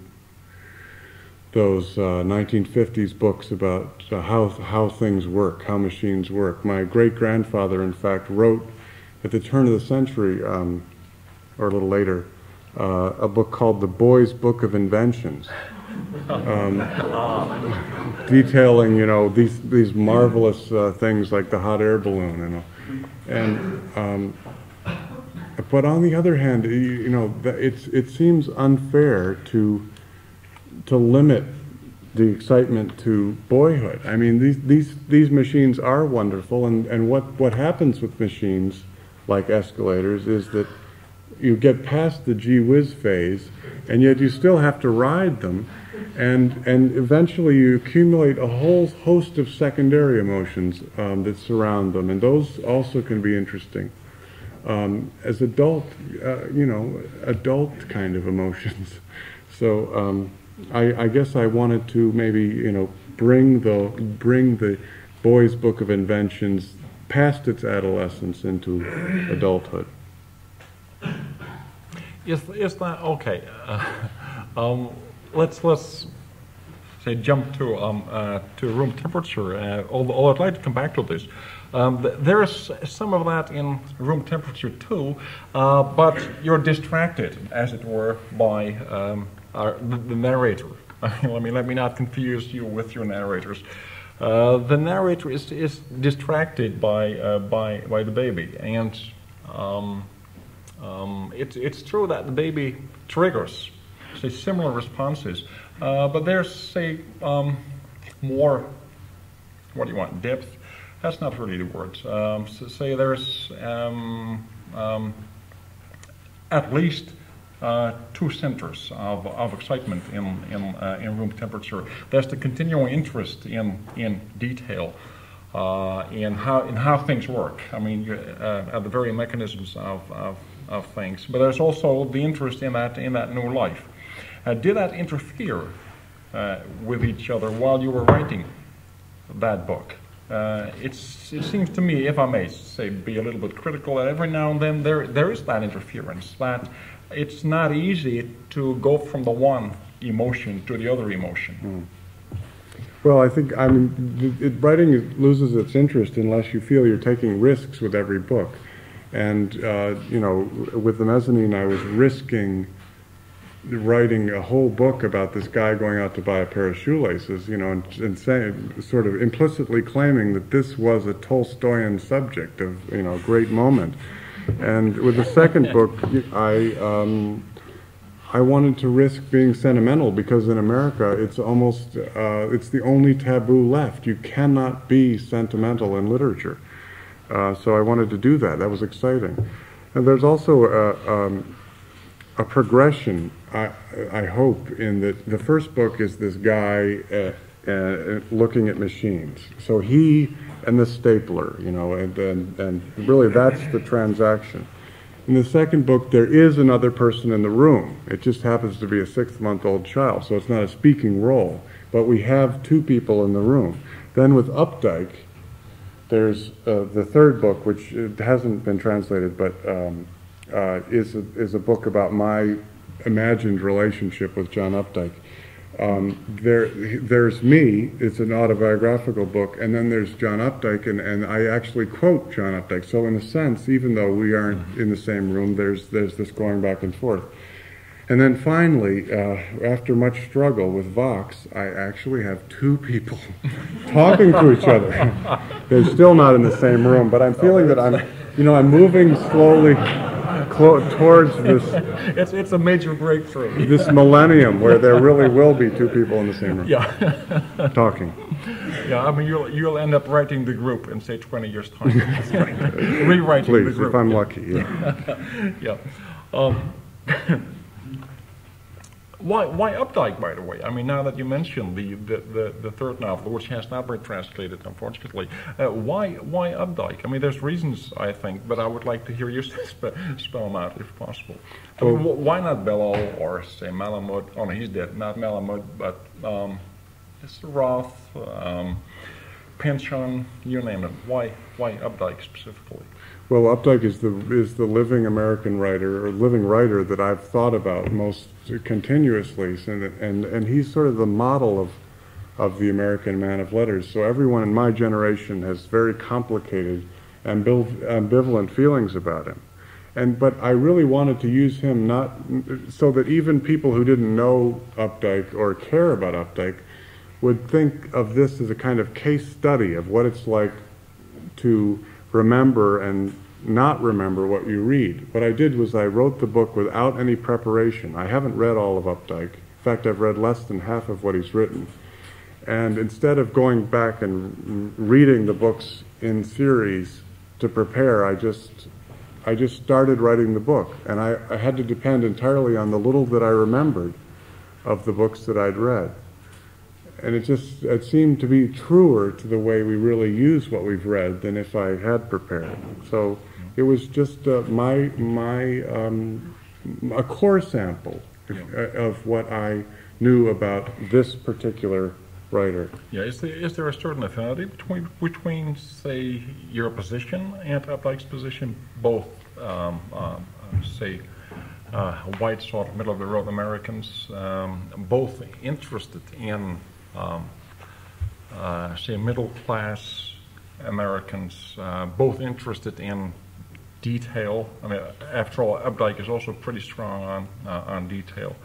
Speaker 3: those uh, 1950s books about uh, how how things work, how machines work. My great grandfather, in fact, wrote at the turn of the century, um, or a little later, uh, a book called The Boy's Book of Inventions, um, detailing you know these these marvelous uh, things like the hot air balloon and and. Um, but on the other hand, you, you know, it's it seems unfair to to limit the excitement to boyhood. I mean, these these these machines are wonderful, and and what what happens with machines like escalators is that you get past the gee whiz phase, and yet you still have to ride them, and and eventually you accumulate a whole host of secondary emotions um, that surround them, and those also can be interesting. Um, as adult, uh, you know, adult kind of emotions. So um, I, I guess I wanted to maybe you know bring the bring the boy's book of inventions past its adolescence into adulthood.
Speaker 4: Is, is that okay? Uh, um, let's let's say jump to um, uh, to room temperature. Uh, although I'd like to come back to this. Um, th- there is some of that in room temperature too, uh, but you're distracted, as it were, by um, the, the, narrator. let me let me not confuse you with your narrators. Uh, the narrator is, is distracted by uh, by by the baby, and um, um, it's, it's true that the baby triggers, say, similar responses, uh, but there's, say, um, more, what do you want, depth? That's not really the word. Um, so say there's um, um, at least two centers of, of excitement in, in, uh, in room temperature. There's the continuing interest in, in detail uh, in, how, in how things work. I mean, uh, at the very mechanisms of, of of things. But there's also the interest in that in that new life. Uh, did that interfere uh, with each other while you were writing that book? Uh, it seems to me, if I may say, be a little bit critical, that every now and then there there is that interference. That it's not easy to go from the one emotion to the other emotion. Mm.
Speaker 3: Well, I think I mean, it, writing loses its interest unless you feel you're taking risks with every book. And, uh, you know, with the mezzanine, I was risking writing a whole book about this guy going out to buy a pair of shoelaces, you know, and, and saying, sort of implicitly claiming that this was a Tolstoyan subject of, you know, great moment. And with the second book, I, um, I wanted to risk being sentimental because in America, it's almost, uh, it's the only taboo left. You cannot be sentimental in literature. Uh, so I wanted to do that. That was exciting. And there's also a, um, a progression, I, I, hope, in that the first book is this guy uh, uh, looking at machines. So he and the stapler, you know, and, and, and really that's the transaction. In the second book, there is another person in the room. It just happens to be a six month old child, so it's not a speaking role. But we have two people in the room. Then with Updike, there's uh, the third book, which hasn't been translated, but um, uh, is, a, is a book about my imagined relationship with John Updike. Um, there, there's me, it's an autobiographical book, and then there's John Updike, and, and I actually quote John Updike. So, in a sense, even though we aren't mm-hmm. in the same room, there's, there's this going back and forth. And then finally, uh, after much struggle with Vox, I actually have two people talking to each other. They're still not in the same room, but I'm feeling that I'm, you know, I'm moving slowly clo- towards this.
Speaker 4: It's, it's a major breakthrough.
Speaker 3: This millennium where there really will be two people in the same room.
Speaker 4: Yeah.
Speaker 3: talking.
Speaker 4: Yeah, I mean, you'll, you'll end up writing the group in, say, 20 years' time. Rewriting
Speaker 3: Please,
Speaker 4: the group.
Speaker 3: if I'm lucky, yeah.
Speaker 4: yeah. Um, why, why Updike, by the way? I mean, now that you mentioned the, the, the, the third novel, which has not been translated, unfortunately, uh, why why Updike? I mean, there's reasons, I think, but I would like to hear you spe- spell them out if possible. I mean, wh- why not Bellow or, say, Malamud? Oh, no, he's dead. Not Malamud, but um, Roth, um, Pynchon, you name it. Why, why Updike specifically?
Speaker 3: Well, Updike is the is the living American writer or living writer that I've thought about most continuously, and and and he's sort of the model of of the American man of letters. So everyone in my generation has very complicated, and ambivalent feelings about him. And but I really wanted to use him not so that even people who didn't know Updike or care about Updike would think of this as a kind of case study of what it's like to remember and not remember what you read. What I did was I wrote the book without any preparation. I haven't read all of Updike. In fact, I've read less than half of what he's written. And instead of going back and reading the books in series to prepare, I just I just started writing the book, and I, I had to depend entirely on the little that I remembered of the books that I'd read. And it just it seemed to be truer to the way we really use what we've read than if I had prepared. So it was just uh, my my um, a core sample of, of what I knew about this particular writer.
Speaker 4: Yeah, is there, is there a certain affinity between, between, say, your position and Updike's position, both, um, um, say, uh, white, sort of middle-of-the-road Americans, um, both interested in, um, uh, say, middle-class Americans, uh, both interested in detail. I mean, after all, Updike is also pretty strong on uh, on detail.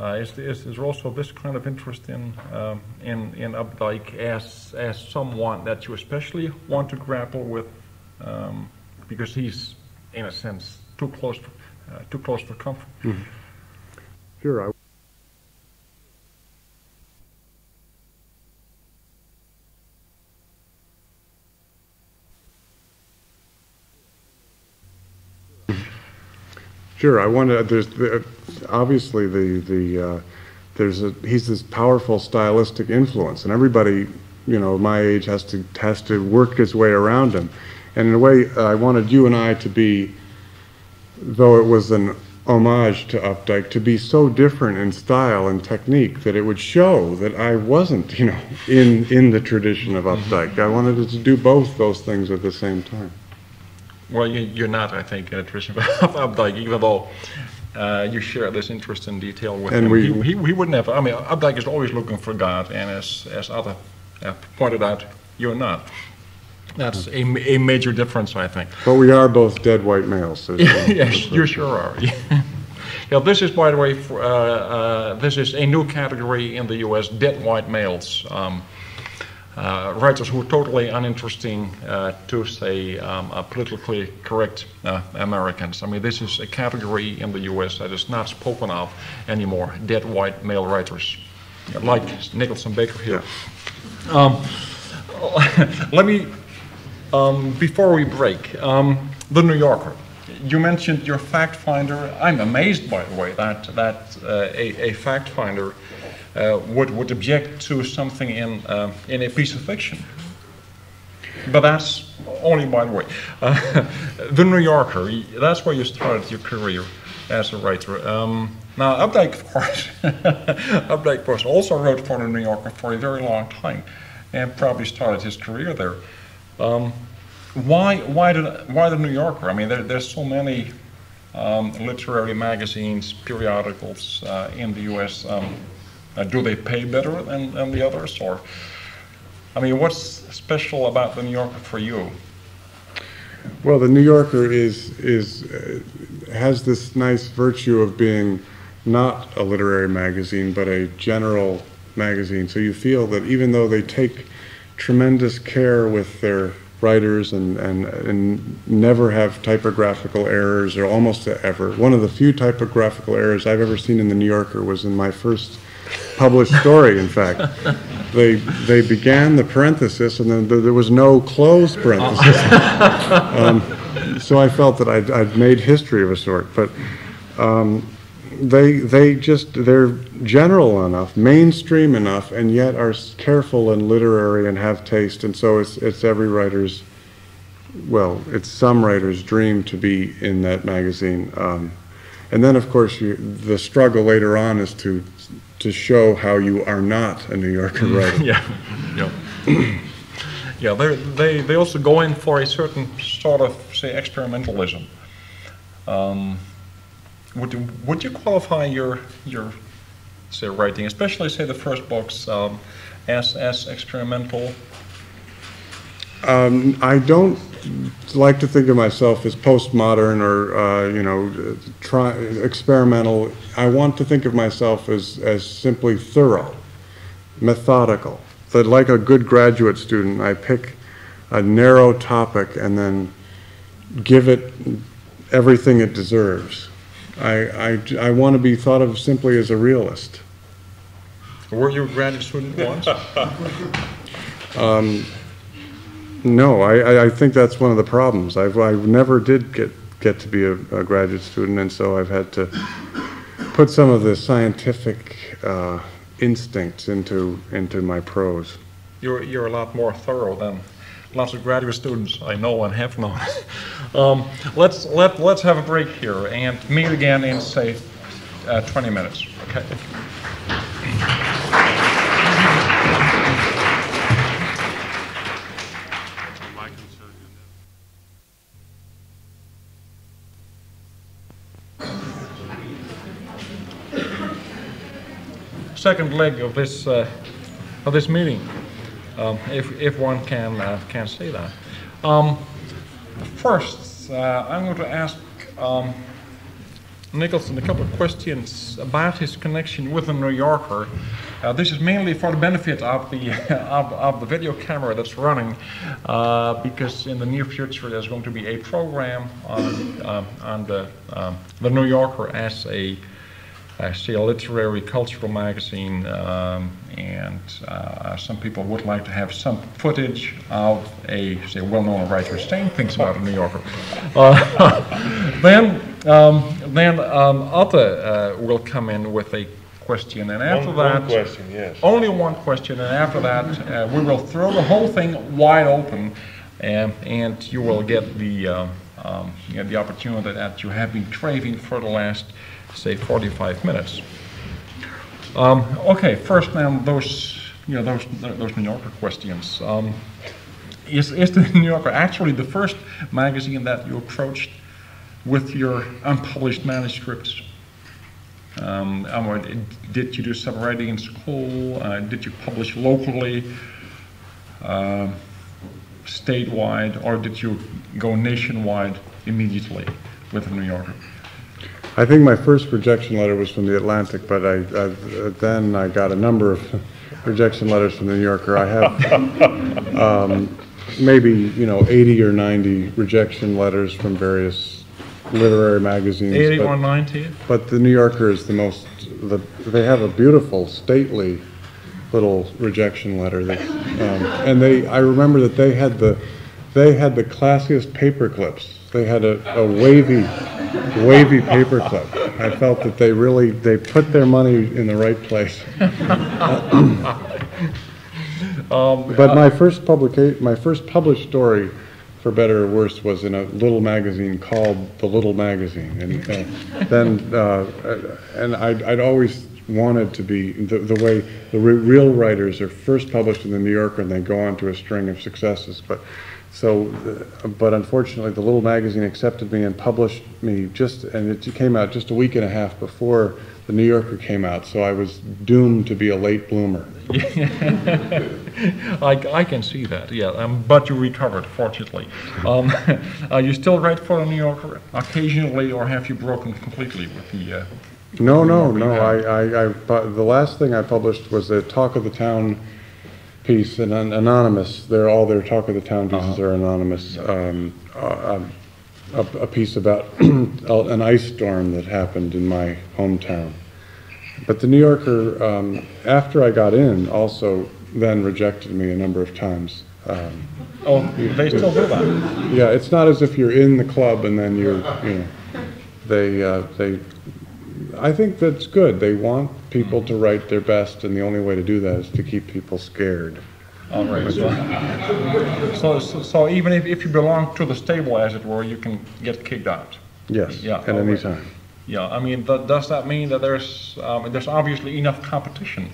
Speaker 4: Uh, is, is, is there also this kind of interest in um, in in Updike as as someone that you especially want to grapple with um, because he's in a sense too close for, uh, too close for comfort.
Speaker 3: Mm-hmm. Sure. I Sure, I want to. There's the, obviously the the uh, there's a he's this powerful stylistic influence, and everybody, you know, my age has to has to work his way around him. And in a way, uh, I wanted U and I to be, though it was an homage to Updike, to be so different in style and technique that it would show that I wasn't, you know, in in the tradition of Updike. I wanted to do both those things at the same time.
Speaker 4: Well, you, are not, I think, in a tradition of Updike, even though uh, you share this interest in detail with
Speaker 3: and
Speaker 4: him.
Speaker 3: We,
Speaker 4: he, he, he, would never, I mean, Updike is always looking for God, and as, as other have pointed out, you're not. That's a, a major difference, I think.
Speaker 3: But we are both dead white males. So
Speaker 4: yes, you sure are. yeah, this is, by the way, for, uh, uh, this is a new category in the U.S., dead white males. Um, writers who are totally uninteresting uh, to, say, um, uh, politically correct uh, Americans. I mean, this is a category in the U.S. that is not spoken of anymore. Dead white male writers, like Nicholson Baker here. Yeah. Um, let me, um, before we break, um, the New Yorker. You mentioned your fact finder. I'm amazed, by the way, that that uh, a, a fact finder uh, would, would object to something in, uh, in a piece of fiction. But that's only by the way. Uh, the New Yorker, that's where you started your career as a writer. Um, now, Updike, of course, Updike, of course, also wrote for the New Yorker for a very long time and probably started his career there. Um, why, why, did, why the New Yorker? I mean, there, there's so many um, literary magazines, periodicals uh, in the U.S. Um, uh, do they pay better than, than the others? Or, I mean, what's special about the New Yorker for you?
Speaker 3: Well, the New Yorker is is uh, has this nice virtue of being not a literary magazine, but a general magazine. So you feel that even though they take tremendous care with their writers and, and, and never have typographical errors or almost ever. One of the few typographical errors I've ever seen in the New Yorker was in my first published story, in fact. They, they began the parenthesis and then there was no closed parenthesis. Um, so I felt that I'd, I'd made history of a sort. But um, they, they just, they're general enough, mainstream enough, and yet are careful and literary and have taste. And so it's, it's every writer's, well, it's some writer's dream to be in that magazine. Um, and then, of course, you, the struggle later on is to to show how you are not a New Yorker mm. writer.
Speaker 4: yeah, yeah. yeah, they they they also go in for a certain sort of say experimentalism. Um, would you, would you qualify your your say writing, especially say the first books, um, as as experimental?
Speaker 3: Um, I don't like to think of myself as postmodern or uh, you know try, experimental. I want to think of myself as as simply thorough, methodical. That like a good graduate student, I pick a narrow topic and then give it everything it deserves. I, I, I want to be thought of simply as a realist.
Speaker 4: Were you a graduate student once?
Speaker 3: um, No, I, I- think that's one of the problems. I've, I never did get, get to be a a graduate student, and so I've had to put some of the scientific uh, instincts into, into my prose.
Speaker 4: You're, you're a lot more thorough than lots of graduate students I know and have known. um, let's, let, let's have a break here and meet again in, say, uh, 20 minutes. Okay? Second leg of this, uh, of this meeting um, if, if one can, uh, can say that. Um, first, uh, I'm going to ask um, Nicholson a couple of questions about his connection with the New Yorker. Uh, this is mainly for the benefit of the, of, of the video camera that's running, uh, because in the near future there's going to be a program on, uh, on the, um, the New Yorker as a actually a literary cultural magazine, um, and uh, some people would like to have some footage of a say well-known writer saying things about a New Yorker. Uh, then, um, then um, Atte uh, will come in with a question, and after
Speaker 2: One-
Speaker 4: that,
Speaker 2: one question, yes.
Speaker 4: only one question, and after that, uh, we will throw the whole thing wide open, and, and you will get the um, um, you know, the opportunity that you have been craving for the last, say, 45 minutes. Um, okay, first, now those you know those those New Yorker questions. Um, is is the New Yorker actually the first magazine that you approached with your unpublished manuscripts? Um, mean, did you do some writing in school? Uh, did you publish locally, uh, statewide, or did you go nationwide immediately with the New Yorker?
Speaker 3: I think my first rejection letter was from the Atlantic, but I, I, then I got a number of rejection letters from the New Yorker. I have um, maybe, you know, 80 or 90 rejection letters from various literary magazines.
Speaker 4: 80
Speaker 3: but-
Speaker 4: or 90?
Speaker 3: But the New Yorker is the most, the, they have a beautiful, stately little rejection letter that, um, and they, I remember that they had the, they had the classiest paper clips. They had a, a wavy, wavy paper clip. I felt that they really, they put their money in the right place. But my first publica, my first published story, for better or worse, was in a little magazine called The Little Magazine. And uh, then, uh, and I'd, I'd always wanted to be, the, the way the re- real writers are first published in the New Yorker and they go on to a string of successes. But, so, uh, but unfortunately, the little magazine accepted me and published me just, and it came out just a week and a half before the New Yorker came out. So I was doomed to be a late bloomer.
Speaker 4: I, I can see that, yeah, um, but you recovered, fortunately. Um, uh, you still write for the New Yorker occasionally, or have you broken completely with the? Uh,
Speaker 3: No, no, no. I, I, I, the last thing I published was the Talk of the Town piece, and an anonymous. They're all their Talk of the Town pieces are anonymous. Um, uh, um, a, a piece about an ice storm that happened in my hometown. But the New Yorker, um, after I got in, also then rejected me a number of times. Um,
Speaker 4: oh, they still do that.
Speaker 3: yeah, it's not as if you're in the club and then you're, you know, they, uh, they, I think that's good. They want people to write their best, and the only way to do that is to keep people scared.
Speaker 4: All right. So, so, so, so even if, if you belong to the stable, as it were, you can get kicked out.
Speaker 3: Yes,
Speaker 4: Yeah,
Speaker 3: at any
Speaker 4: right.
Speaker 3: time.
Speaker 4: Yeah, I mean, th- does that mean that there's um, there's obviously enough competition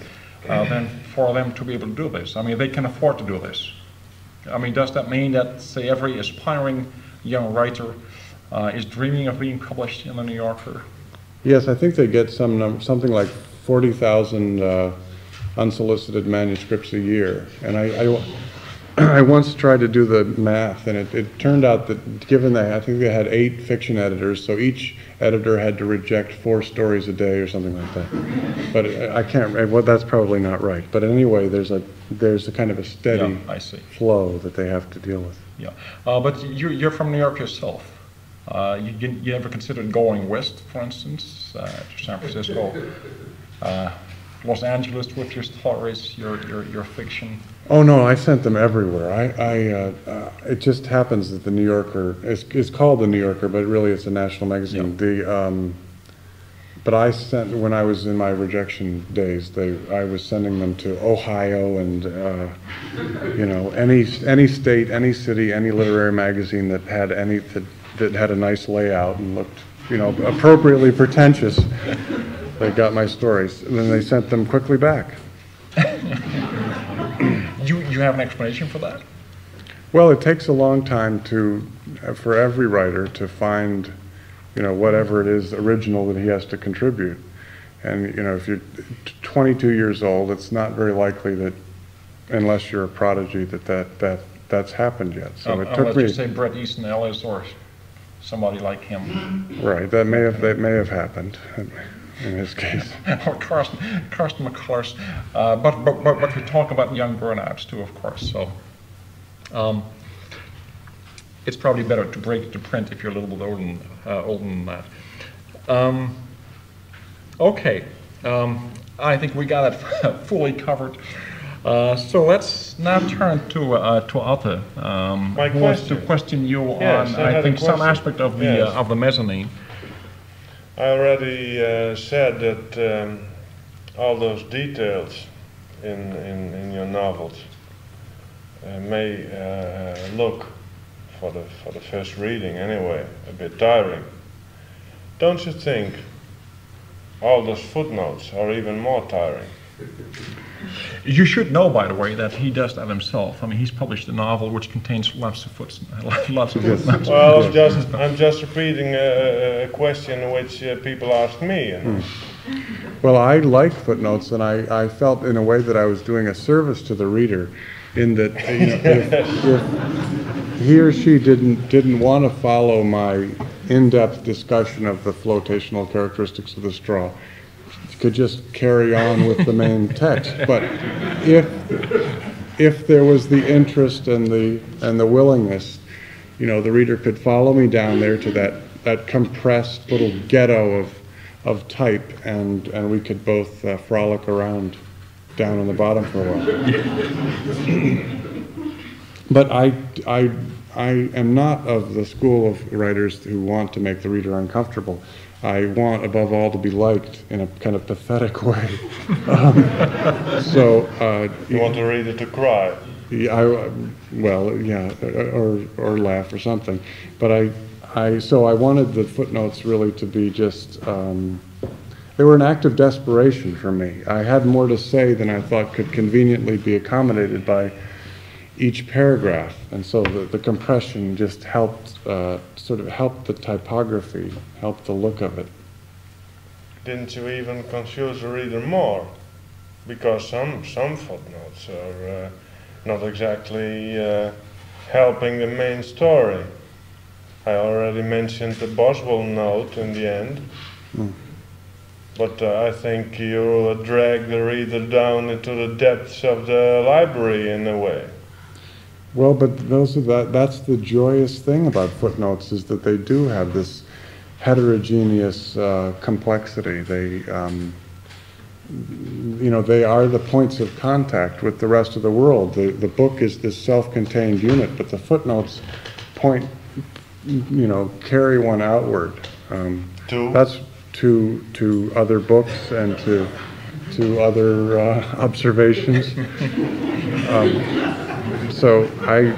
Speaker 4: uh, then for them to be able to do this? I mean, they can afford to do this. I mean, does that mean that say every aspiring young writer uh, is dreaming of being published in the New Yorker?
Speaker 3: Yes, I think they get some num- something like forty thousand uh, unsolicited manuscripts a year, and I, I, I once tried to do the math, and it, it turned out that given that I think they had eight fiction editors, so each editor had to reject four stories a day or something like that. But I can't. eh, Well, that's probably not right. But anyway, there's a there's a kind of a steady
Speaker 4: Yeah, I see.
Speaker 3: flow that they have to deal with.
Speaker 4: Yeah, uh, but you, you're from New York yourself. Uh, you, you you never considered going west, for instance, uh, to San Francisco, uh, Los Angeles with your stories, your, your, your fiction?
Speaker 3: Oh, no, I sent them everywhere. I, I, uh, uh, it just happens that the New Yorker, it's, it's called the New Yorker, but really it's a national magazine. The, um, but I sent, when I was in my rejection days, they, I was sending them to Ohio and, uh, you know, any, any state, any city, any literary magazine that had any, that, that had a nice layout and looked, you know, appropriately pretentious. They got my stories, and then they sent them quickly back.
Speaker 4: You, you have an explanation for that?
Speaker 3: Well, it takes a long time to, for every writer to find, you know, whatever it is original that he has to contribute. And, you know, if you're 22 years old, it's not very likely that, unless you're a prodigy, that that, that that's happened yet. So
Speaker 4: Um,
Speaker 3: it took
Speaker 4: you
Speaker 3: me,
Speaker 4: say Bret Easton Ellis or somebody like him,
Speaker 3: right, that may have, that may have happened in this case.
Speaker 4: or Carson, Carson McCullers. Uh, but, but, but, but we talk about young burnouts too, of course, so. Um, it's probably better to break it to print if you're a little bit older than, uh, older than that. Um, okay, um, I think we got it fully covered. Uh, so let's now turn to uh, to Atte, um,
Speaker 2: My
Speaker 4: who wants to
Speaker 2: question.
Speaker 4: question you
Speaker 2: Yes,
Speaker 4: on,
Speaker 2: I had
Speaker 4: I
Speaker 2: a
Speaker 4: think, some aspect of the
Speaker 2: Yes.
Speaker 4: uh, of the mezzanine.
Speaker 2: I already uh, said that um, all those details in, in, in your novels uh, may uh, look, for the, for the first reading anyway, a bit tiring. Don't you think all those footnotes are even more tiring?
Speaker 4: You should know, by the way, that he does that himself. I mean, he's published a novel which contains lots of foot, lots of
Speaker 3: Yes.
Speaker 4: footnotes.
Speaker 2: Well, I'm just, I'm just repeating a, a question which uh, people ask me. And
Speaker 3: Well, I like footnotes, and I, I felt in a way that I was doing a service to the reader, in that you know, if, if he or she didn't didn't want to follow my in-depth discussion of the flotational characteristics of the straw, could just carry on with the main text. But if if there was the interest and the and the willingness, you know, the reader could follow me down there to that that compressed little ghetto of of type, and and we could both uh, frolic around down on the bottom for a while. but I I I am not of the school of writers who want to make the reader uncomfortable. I want, above all, to be liked in a kind of pathetic way. Um, so, uh,
Speaker 2: you want the reader to cry.
Speaker 3: yeah, I, well, yeah, or, or laugh or something. But I, I, so I wanted the footnotes really to be just, um, they were an act of desperation for me. I had more to say than I thought could conveniently be accommodated by each paragraph. And so the, the compression just helped, uh, sort of helped the typography, helped the look of it.
Speaker 2: Didn't you even confuse the reader more? Because some, some footnotes are uh, not exactly uh, helping the main story. I already mentioned the Boswell note in the end. But uh, I think you drag the reader down into the depths of the library in a way.
Speaker 3: Well, but those are that, that's the joyous thing about footnotes is that they do have this heterogeneous uh, complexity. They, um, you know, they are the points of contact with the rest of the world. The, the book is this self-contained unit, but the footnotes point, you know, carry one outward. Um,
Speaker 2: To?
Speaker 3: That's to, to other books and to, to other uh, observations. Um, so I,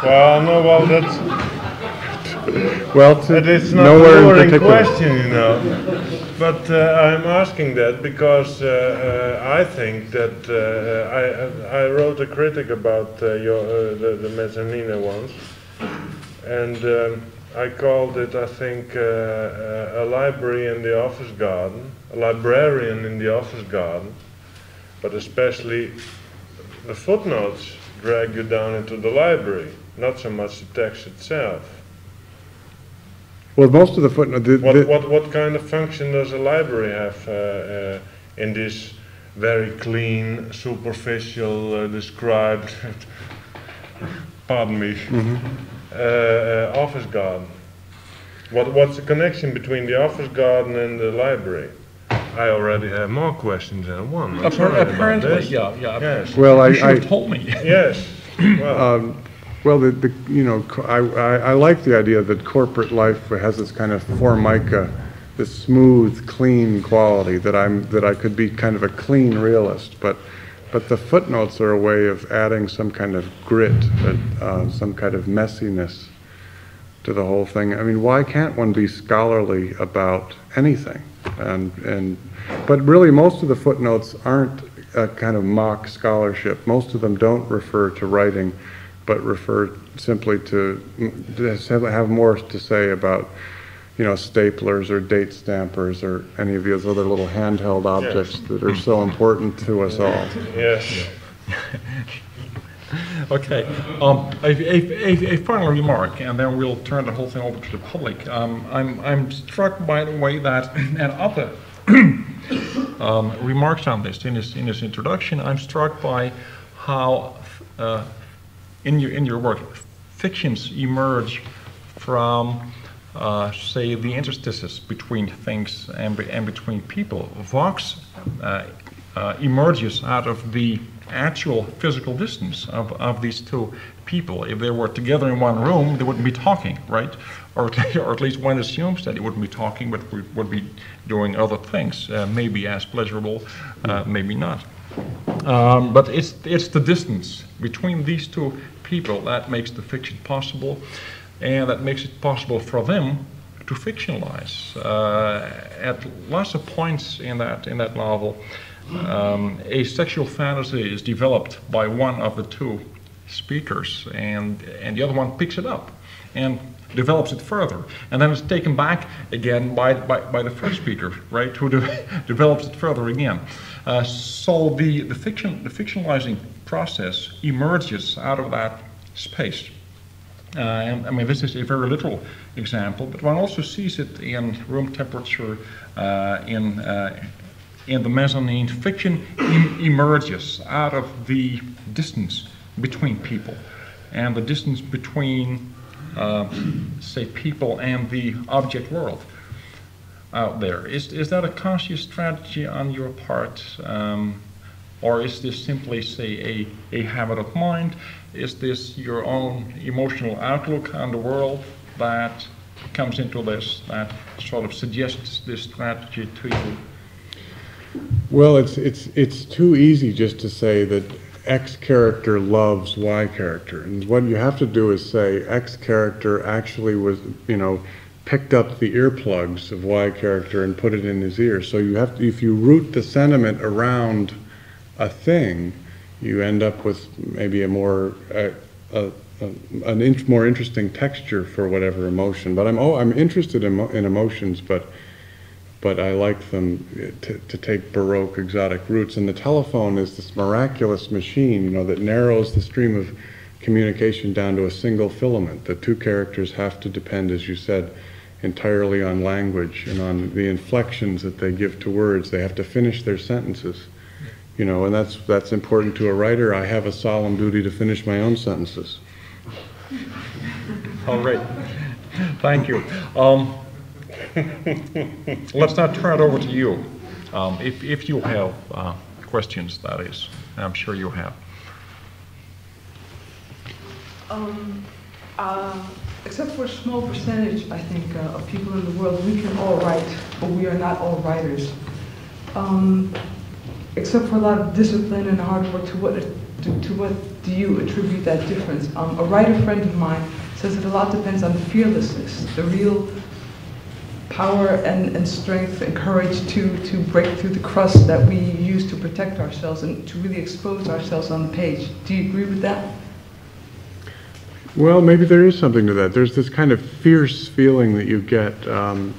Speaker 2: Well, no, well, that's,
Speaker 3: well, to
Speaker 2: It is not
Speaker 3: nowhere
Speaker 2: a
Speaker 3: in
Speaker 2: boring
Speaker 3: particular.
Speaker 2: question, you know. But uh, I'm asking that because uh, uh, I think that uh, I, I wrote a critic about uh, your, uh, the, the mezzanine once, and um, I called it, I think, a library in the office garden, a librarian in the office garden, but especially the footnotes drag you down into the library, not so much the text itself.
Speaker 3: Well, most of the footnotes.
Speaker 2: What, what, what kind of function does a library have uh, uh, in this very clean, superficial, uh, described, pardon me, uh, uh, office garden? What, what's the connection between the office garden and the library? I already have more questions than one. I'm
Speaker 4: Appar-
Speaker 2: sorry about
Speaker 4: Apparently,
Speaker 2: this.
Speaker 4: yeah, yeah.
Speaker 2: Yes.
Speaker 3: Well, I,
Speaker 4: You should
Speaker 3: I,
Speaker 4: have told me.
Speaker 2: Yes. Well,
Speaker 3: Well, the, the you know, co- I, I, I like the idea that corporate life has this kind of formica, this smooth, clean quality that I'm that I could be kind of a clean realist, but but the footnotes are a way of adding some kind of grit, uh, some kind of messiness to the whole thing. I mean, why can't one be scholarly about anything? And and but really, most of the footnotes aren't a kind of mock scholarship. Most of them don't refer to writing, but refer simply to just have, have more to say about, you know, staplers or date stampers or any of these other little handheld objects that are so important to us all.
Speaker 2: yes.
Speaker 4: Okay, um, a, a, a, a final remark, and then we'll turn the whole thing over to the public. Um, I'm, I'm struck by the way that, and other um, remarks on this in this in this introduction. I'm struck by how uh, in your in your work fictions emerge from uh, say the interstices between things and, and between people. Vox uh, uh, emerges out of the actual physical distance of, of these two people. If they were together in one room, they wouldn't be talking, right? Or, at- or at least one assumes that they wouldn't be talking, but would be doing other things, uh, maybe as pleasurable, uh, maybe not. Um, but it's, it's the distance between these two people that makes the fiction possible, and that makes it possible for them to fictionalize. Uh, at lots of points in that, in that novel, um, a sexual fantasy is developed by one of the two speakers, and, and the other one picks it up and develops it further. And then it's taken back again by, by, by the first speaker, right, who de- develops it further again. Uh, so the, the, fiction, the fictionalizing process emerges out of that space. Uh, and, I mean, this is a very literal example, but one also sees it in room temperature, uh, in, in the mezzanine. Fiction em- emerges out of the distance between people and the distance between, uh, say, people and the object world out there. Is, is that a conscious strategy on your part? Um, or is this simply, say, a, a habit of mind? Is this your own emotional outlook on the world that comes into this, that sort of suggests this strategy to you?
Speaker 3: Well, it's, it's, it's too easy just to say that X character loves Y character. And what you have to do is say X character actually was, you know, picked up the earplugs of Y character and put it in his ear. So you have to, if you root the sentiment around a thing, you end up with maybe a more, uh, a, a, an more interesting texture for whatever emotion. But I'm, oh, I'm interested in, in emotions, but but I like them to, to take Baroque exotic roots. And the telephone is this miraculous machine, you know, that narrows the stream of communication down to a single filament. The two characters have to depend, as you said, entirely on language and on the inflections that they give to words. They have to finish their sentences. You know, and that's that's important to a writer. I have a solemn duty to finish my own sentences.
Speaker 4: All right. Thank you. Um, let's now turn it over to you. Um, if, if you have uh, questions, that is. I'm sure you have.
Speaker 1: Um, uh, except for a small percentage, I think, uh, of people in the world, we can all write, but we are not all writers. Um, except for a lot of discipline and hard work, to what, to, to what do you attribute that difference? Um, a writer friend of mine says that a lot depends on the fearlessness, the real power and, and strength and courage to, to break through the crust that we use to protect ourselves and to really expose ourselves on the page. Do you agree with that?
Speaker 3: Well, maybe there is something to that. There's this kind of fierce feeling that you get, um,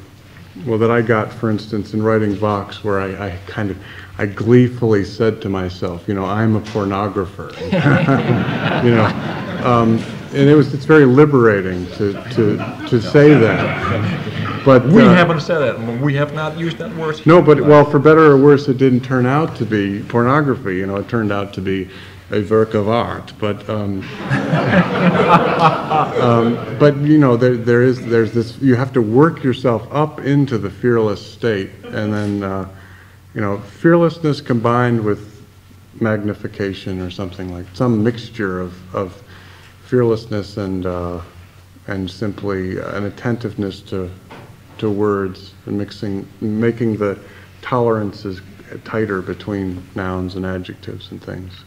Speaker 3: well, that I got, for instance, in writing Vox, where I, I kind of, I gleefully said to myself, you know, I'm a pornographer. you know, um, and it was, it's very liberating to, to, to say that. But
Speaker 4: We
Speaker 3: uh,
Speaker 4: haven't said that. We have not used that word.
Speaker 3: no, but well, for better or worse, it didn't turn out to be pornography. You know, it turned out to be a work of art. But um, um, but you know, there there is there's this. You have to work yourself up into the fearless state, and then uh, you know, fearlessness combined with magnification or something like, some mixture of, of fearlessness and, uh, and simply an attentiveness to, to words and mixing, making the tolerances tighter between nouns and adjectives and things.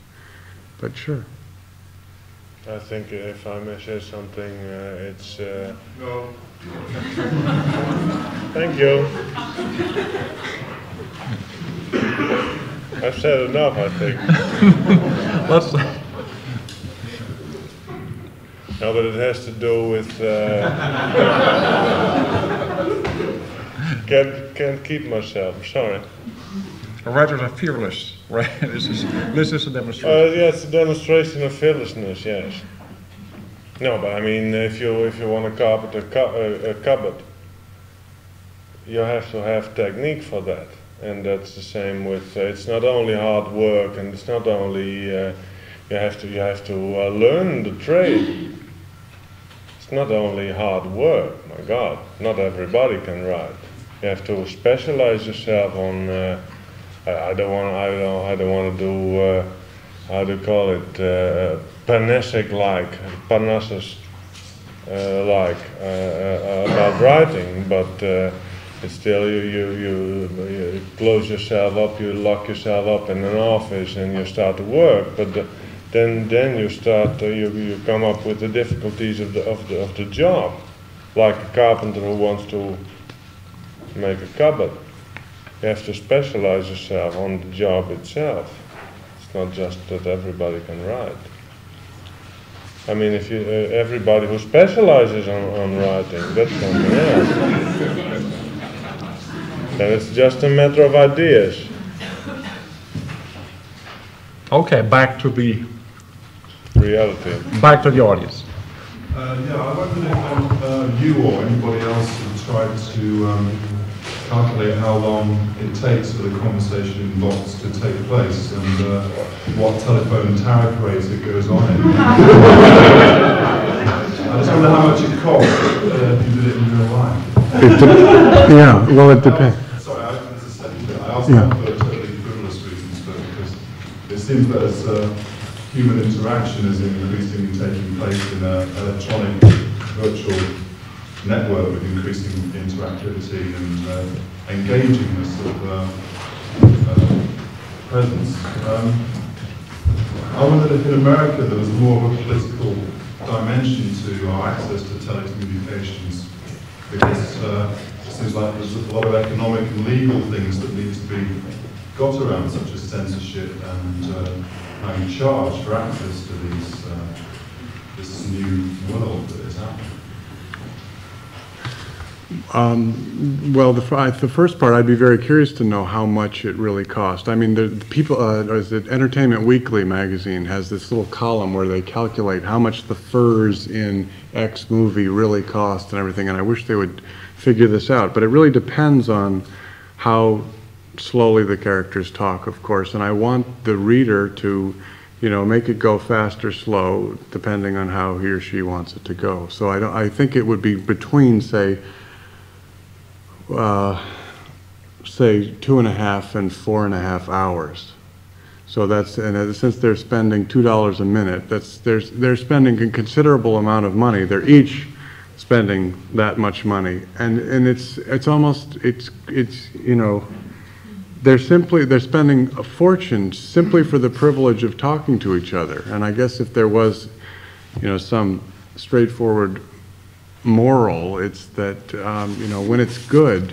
Speaker 3: But sure.
Speaker 2: I think if I may say something, uh, it's. Uh, no. Thank you. I've said enough, I think.
Speaker 4: Let's,
Speaker 2: No, but it has to do with. Uh, can't, can't keep myself, sorry.
Speaker 4: writers are fearless, right? This is, this is a
Speaker 2: Uh,
Speaker 4: demonstration.
Speaker 2: yeah, it's a demonstration of fearlessness, yes. No, but I mean, if you if you want to carpet a, cu- a, a cupboard, you have to have technique for that, and that's the same with. Uh, it's not only hard work, and it's not only uh, you have to you have to uh, learn the trade. Not only hard work. My God, not everybody can write. You have to specialize yourself on. Uh, I, don't want. I don't. I don't want to do. Uh, how do you call it? Uh, Parnasic like, Parnassus uh, like uh, uh, about writing, but uh, it's still you, you, you, you close yourself up, you lock yourself up in an office, and you start to work. But the, then then you start uh, you, you come up with the difficulties of the of the of the job, like a carpenter who wants to make a cupboard. You have to specialize yourself on the job itself. It's not just that everybody can write. I mean, if you uh, everybody who specializes on, on writing, that's something else. then it's just a matter of ideas.
Speaker 4: Okay, back to the,
Speaker 2: Reality.
Speaker 4: back to the audience.
Speaker 5: Uh, yeah, I wondered if um, uh, you or anybody else had tried to um, calculate how long it takes for the conversation in Vox to take place and uh, what telephone tariff rate it goes on in. I just wonder how much it costs uh, if you did it in real life.
Speaker 3: It de- yeah, well, it depends.
Speaker 5: Sorry, I, as a second I asked
Speaker 3: Yeah.
Speaker 5: that for totally frivolous reasons, but because it seems that as uh, human interaction is increasingly taking place in an electronic virtual network with increasing interactivity and uh, engagingness of uh, uh, presence. Um, I wondered if in America there was more of a political dimension to our access to telecommunications because uh, it seems like there's a lot of economic and legal things that need to be got around, such as censorship and you charge for access to these uh, this new world that is happening.
Speaker 3: Um, well, the, the first part, I'd be very curious to know how much it really cost. I mean, the the people, uh, is it Entertainment Weekly magazine has this little column where they calculate how much the furs in X movie really cost and everything, and I wish they would figure this out. But it really depends on how slowly the characters talk, of course, and I want the reader to, you know, make it go fast or slow, depending on how he or she wants it to go. So I don't, I think it would be between, say, uh, say, two and a half and four and a half hours. So that's, and uh, since they're spending two dollars a minute, that's, there's, they're spending a considerable amount of money. They're each spending that much money. And, and it's, it's almost, it's, it's, you know, they're simply, they're spending a fortune simply for the privilege of talking to each other. And I guess if there was, you know, some straightforward moral, it's that, um, you know, when it's good,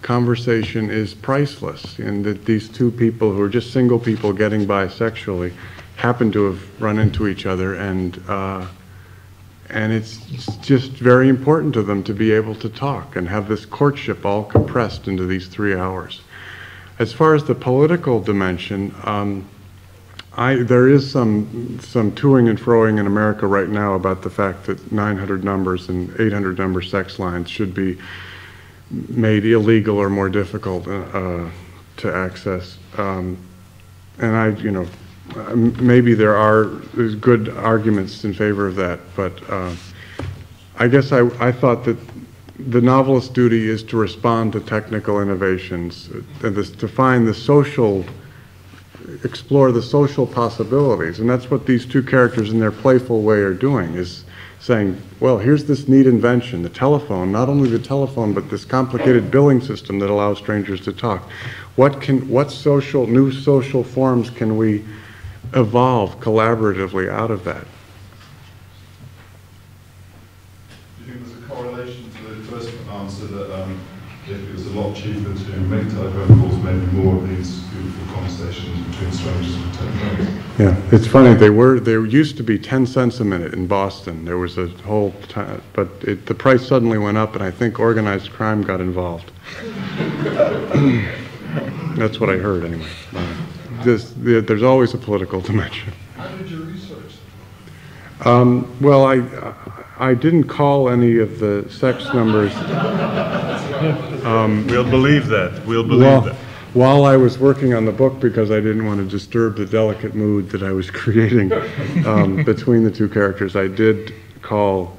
Speaker 3: conversation is priceless. And that these two people who are just single people getting by sexually happen to have run into each other and, uh, and it's just very important to them to be able to talk and have this courtship all compressed into these three hours. As far as the political dimension, um, I, there is some, some toing and froing in America right now about the fact that 900 numbers and 800 number sex lines should be made illegal or more difficult uh, to access. Um, and I, you know, uh, maybe there are good arguments in favor of that, but uh, I guess I, I thought that the novelist's duty is to respond to technical innovations, uh, and this, to find the social, explore the social possibilities. And that's what these two characters in their playful way are doing, is saying, well, here's this neat invention, the telephone, not only the telephone, but this complicated billing system that allows strangers to talk. What can, what social, new social forms can we evolve collaboratively out of that?
Speaker 5: Do you think there's a correlation to the first answer that um, if it was a lot cheaper to make telephone calls, maybe more of these beautiful conversations between strangers would take place?
Speaker 3: Yeah, it's funny. They were there used to be ten cents a minute in Boston. There was a whole, time, but it, the price suddenly went up, and I think organized crime got involved. That's what I heard, anyway. Uh, this, the, there's always a political dimension.
Speaker 5: How did you research?
Speaker 3: Um, well, I I didn't call any of the sex numbers.
Speaker 2: We'll believe that. We'll believe
Speaker 3: While,
Speaker 2: that.
Speaker 3: while I was working on the book, because I didn't want to disturb the delicate mood that I was creating um, between the two characters, I did call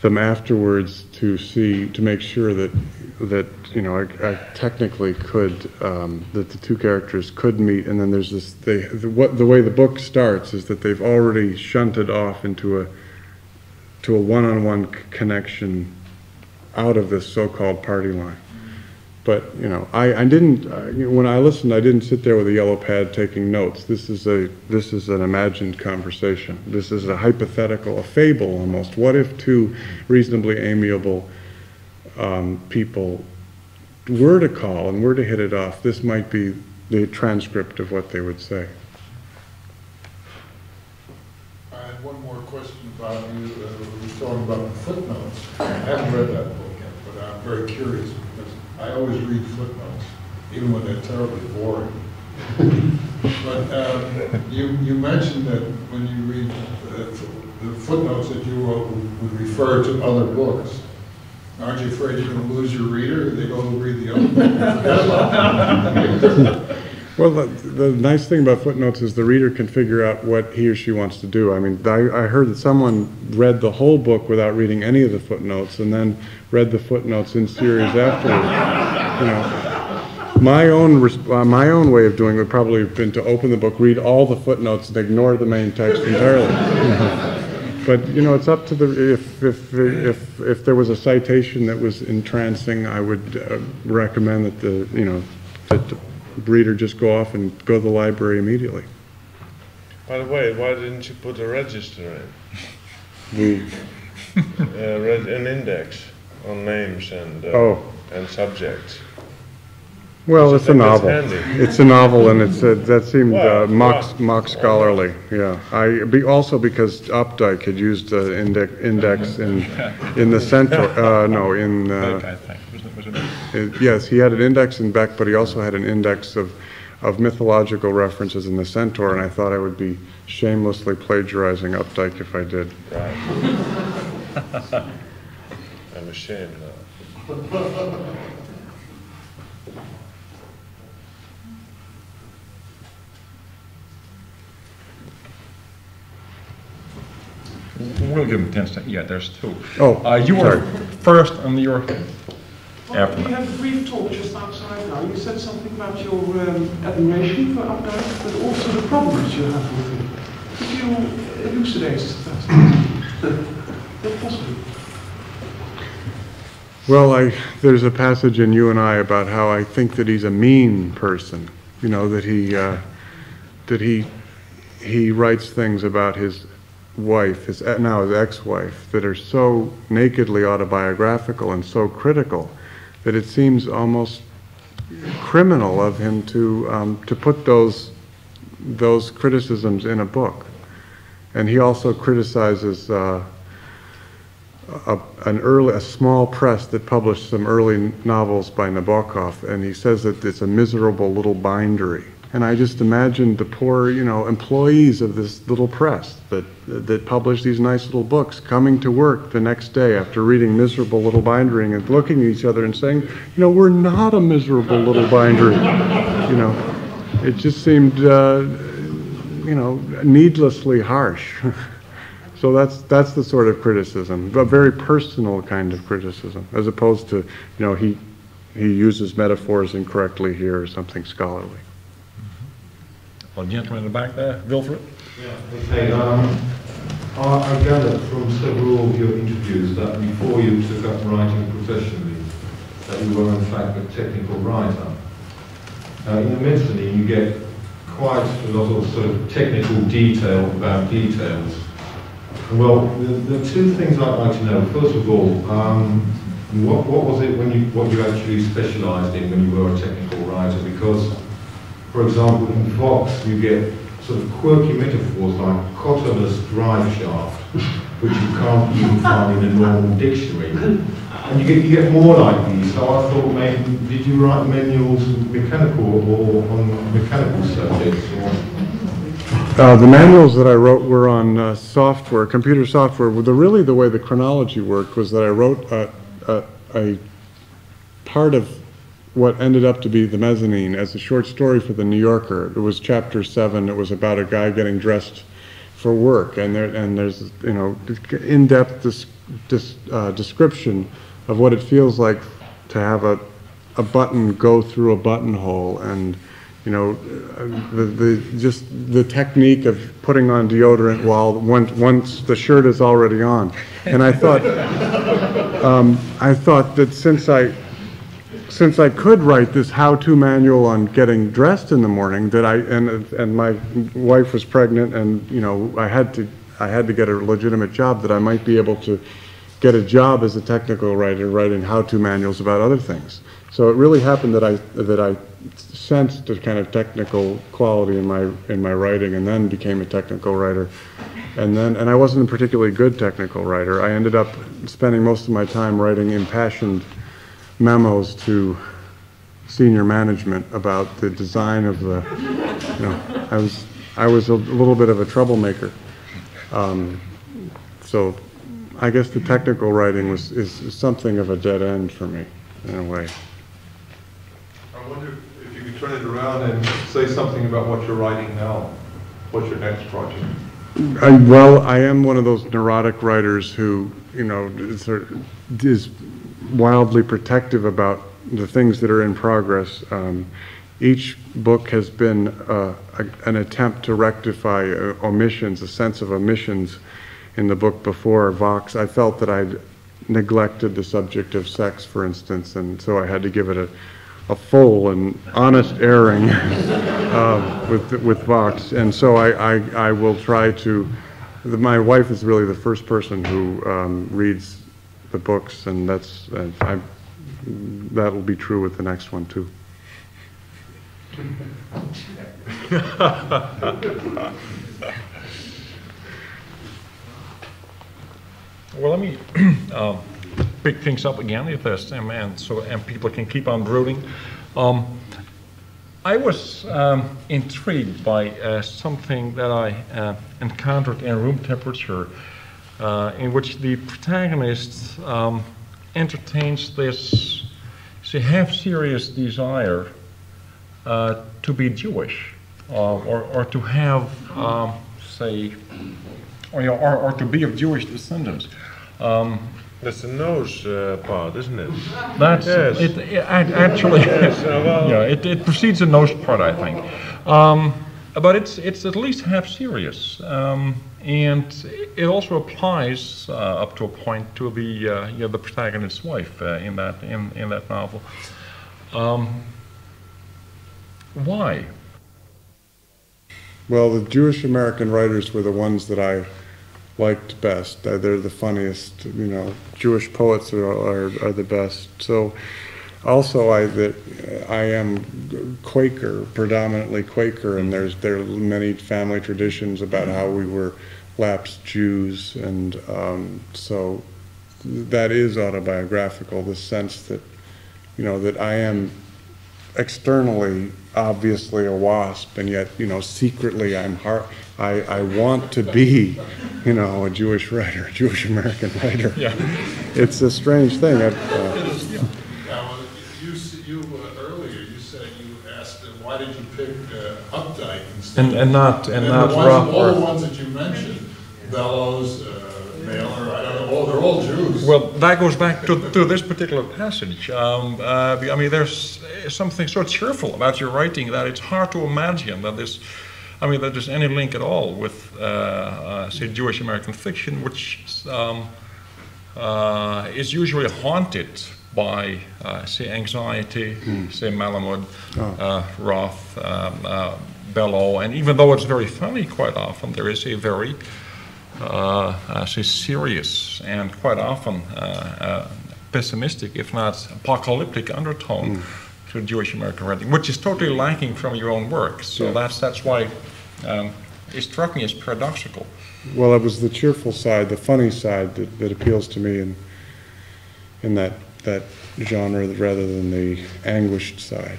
Speaker 3: them afterwards to see, to make sure that, that, you know, I, I technically could, um, that the two characters could meet, and then there's this, they, the, what, the way the book starts is that they've already shunted off into a, to a one-on-one connection out of this so-called party line. But, you know, I, I didn't, uh, when I listened, I didn't sit there with a yellow pad taking notes. This is a, this is an imagined conversation. This is a hypothetical, a fable almost. What if two reasonably amiable um, people were to call and were to hit it off? This might be the transcript of what they would say.
Speaker 6: I had one more question about you. Uh, talking about the footnotes. I haven't read that book yet, but I'm very curious because I always read footnotes, even when they're terribly boring. but um, you, you mentioned that when you read uh, the footnotes that you will, would refer to other books. Aren't you afraid you're going to lose your reader? They go read the other book.
Speaker 3: Well, the, the nice thing about footnotes is the reader can figure out what he or she wants to do. I mean, I, I heard that someone read the whole book without reading any of the footnotes and then read the footnotes in series afterwards. You know, my own, uh, my own way of doing it would probably have been to open the book, read all the footnotes and ignore the main text entirely. you know. But, you know, it's up to the, if, if, if, if there was a citation that was entrancing, I would uh, recommend that the, you know, that the reader just go off and go to the library immediately.
Speaker 2: By the way, why didn't you put a register in?
Speaker 3: The,
Speaker 2: Uh, an index on names and, uh,
Speaker 3: Oh.
Speaker 2: and subjects.
Speaker 3: Well, it's a novel. It's a novel, and it's, uh, that seemed
Speaker 2: Well,
Speaker 3: uh, mock,
Speaker 2: well,
Speaker 3: mock scholarly, yeah. I, be, also because Updike had used the index, index in, in the Centaur, uh, no, in, uh,
Speaker 4: I think. Was it, it?
Speaker 3: it- yes, he had an index in Bech, but he also had an index of, of mythological references in the Centaur, and I thought I would be shamelessly plagiarizing Updike if I did.
Speaker 2: Right. I'm ashamed now.
Speaker 4: We'll give him 10 seconds. Yeah, there's two.
Speaker 3: Oh,
Speaker 4: Uh, you were first and you're
Speaker 7: Well,
Speaker 4: after.
Speaker 7: we had a brief talk just outside now. You said something about your um, admiration for Updike, but also the problems you have with him. Could you elucidate that? if possible.
Speaker 3: Well, I, there's a passage in U and I about how I think that he's a mean person. You know, that he, uh, that he, he writes things about his wife, his, now his ex-wife, that are so nakedly autobiographical and so critical that it seems almost criminal of him to, um, to put those, those criticisms in a book. And he also criticizes, uh, a, an early, a small press that published some early novels by Nabokov, and he says that it's a miserable little bindery. And I just imagined the poor, you know, employees of this little press that that published these nice little books coming to work the next day after reading miserable little bindering and looking at each other and saying, you know, we're not a miserable little bindery. You know, it just seemed, uh, you know, needlessly harsh. So that's, that's the sort of criticism, a very personal kind of criticism, as opposed to, you know, he, he uses metaphors incorrectly here or something scholarly.
Speaker 4: Well, gentleman in the back there, Wilfred?
Speaker 8: Okay, um, I, I gather from several of your interviews that before you took up writing professionally, that you were in fact a technical writer. Uh, in the mezzanine, you get quite a lot of sort of technical detail about details. Well, the, the two things I'd like to know, first of all, um, what, what was it when you, what you actually specialised in when you were a technical writer? Because, for example, in Vox, you get sort of quirky metaphors like cotterless drive shaft, which you can't even find in a normal dictionary. And you get, you get more like these. So I thought, maybe, did you write manuals mechanical or on mechanical subjects?
Speaker 3: Uh, the manuals that I wrote were on uh, software, computer software. The, really, the way the chronology worked was that I wrote a, a, a part of what ended up to be the mezzanine as a short story for the New Yorker. It was chapter seven. It was about a guy getting dressed for work, and there and there's you know in-depth dis, dis, uh, description of what it feels like to have a a button go through a buttonhole and you know, the, the, just the technique of putting on deodorant while once, once the shirt is already on. And I thought, um, I thought that since I, since I could write this how-to manual on getting dressed in the morning, that I, and, and my wife was pregnant and, you know, I had to, I had to get a legitimate job, that I might be able to get a job as a technical writer, writing how-to manuals about other things. So it really happened that I, that I sensed a kind of technical quality in my, in my writing and then became a technical writer. And then, and I wasn't a particularly good technical writer. I ended up spending most of my time writing impassioned memos to senior management about the design of the, you know, I was, I was a little bit of a troublemaker. Um, so I guess the technical writing was, is something of a dead end for me, in a way.
Speaker 5: I wonder if you could turn it around and say something about what you're writing now. What's your next project?
Speaker 3: I, well, I am one of those neurotic writers who, you know, is, is wildly protective about the things that are in progress. Um, each book has been uh, a, an attempt to rectify uh, omissions, a sense of omissions in the book before Vox. I felt that I'd neglected the subject of sex, for instance, and so I had to give it a, a full and honest airing uh, with with Vox. And so I, I, I will try to. The, my wife is really the first person who um, reads the books, and that's uh, I, that'll be true with the next one too.
Speaker 4: well, let me um, pick things up again if there's and, and so and people can keep on brooding. Um, I was um, intrigued by uh, something that I uh, encountered in room temperature uh, in which the protagonist um, entertains this say, half serious desire uh, to be Jewish uh, or, or to have, um, say, or, you know, or, or, to be of Jewish descendants. Um,
Speaker 2: that's the nose uh, part, isn't it?
Speaker 4: That's yes. it, it, actually. yes, uh, well. yeah, it, it precedes the nose part, I think. Um, but it's it's at least half serious. Um, and it also applies uh, up to a point to the uh, you know, the protagonist's wife uh, in that in, in that novel. Um, why?
Speaker 3: Well, the Jewish American writers were the ones that I liked best. They're the funniest. You know, Jewish poets are, are, are the best. So, also I that I am Quaker, predominantly Quaker, and there's there are many family traditions about how we were lapsed Jews, and um, so that is autobiographical. The sense that you know that I am externally obviously a WASP, and yet you know secretly I'm hard. I, I want to be, you know, a Jewish writer, a Jewish American writer.
Speaker 4: Yeah.
Speaker 3: It's a strange thing. uh,
Speaker 6: why did you pick uh, Updike
Speaker 4: instead? And, and not and,
Speaker 6: and
Speaker 4: not
Speaker 6: the ones, All the ones that you mentioned Bellows, uh, Mailer, I don't know, oh, they're all Jews.
Speaker 4: Well, that goes back to, to this particular passage. Um, uh, I mean, there's something so cheerful about your writing that it's hard to imagine that this, I mean, that there's any link at all with, uh, uh, say, Jewish American fiction, which um, uh, is usually haunted by, uh, say, anxiety, mm. say, Malamud, oh. Roth, um, Bellow, and even though it's very funny quite often, there is a very uh, say, serious and quite often uh, uh, pessimistic, if not apocalyptic undertone mm. to Jewish American writing, which is totally lacking from your own work. So yeah. that's that's why um, it struck me as paradoxical.
Speaker 3: Well, it was the cheerful side, the funny side that, that appeals to me in in that that genre rather than the anguished side.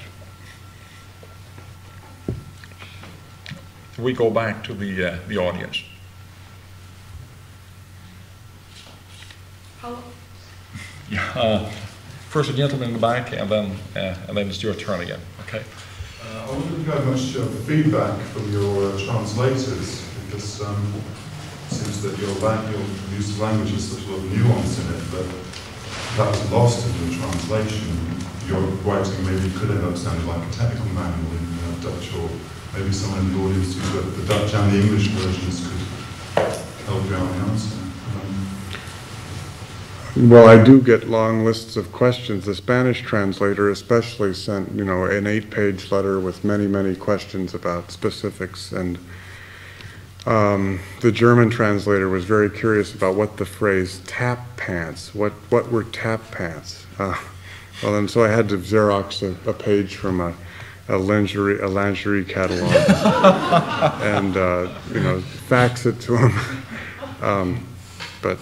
Speaker 4: We go back to the uh, the audience. Yeah, uh, first a gentleman in the back, and then uh, and then it's your turn again. Okay.
Speaker 5: Uh, I wonder if you had much uh, feedback from your uh, translators, because um, it seems that your, your use of language has such a lot of nuance in it that that was lost in the translation. Your writing maybe could end up sounding like a technical manual in uh, Dutch, or maybe someone in the audience who's got the Dutch and the English versions could help you out the answer.
Speaker 3: Well, I do get long lists of questions. The Spanish translator especially sent, you know, an eight-page letter with many, many questions about specifics. And um, the German translator was very curious about what the phrase "tap pants," what what were tap pants. Uh, well, and so I had to Xerox a, a page from a, a lingerie a lingerie catalog and uh, you know fax it to him. Um, but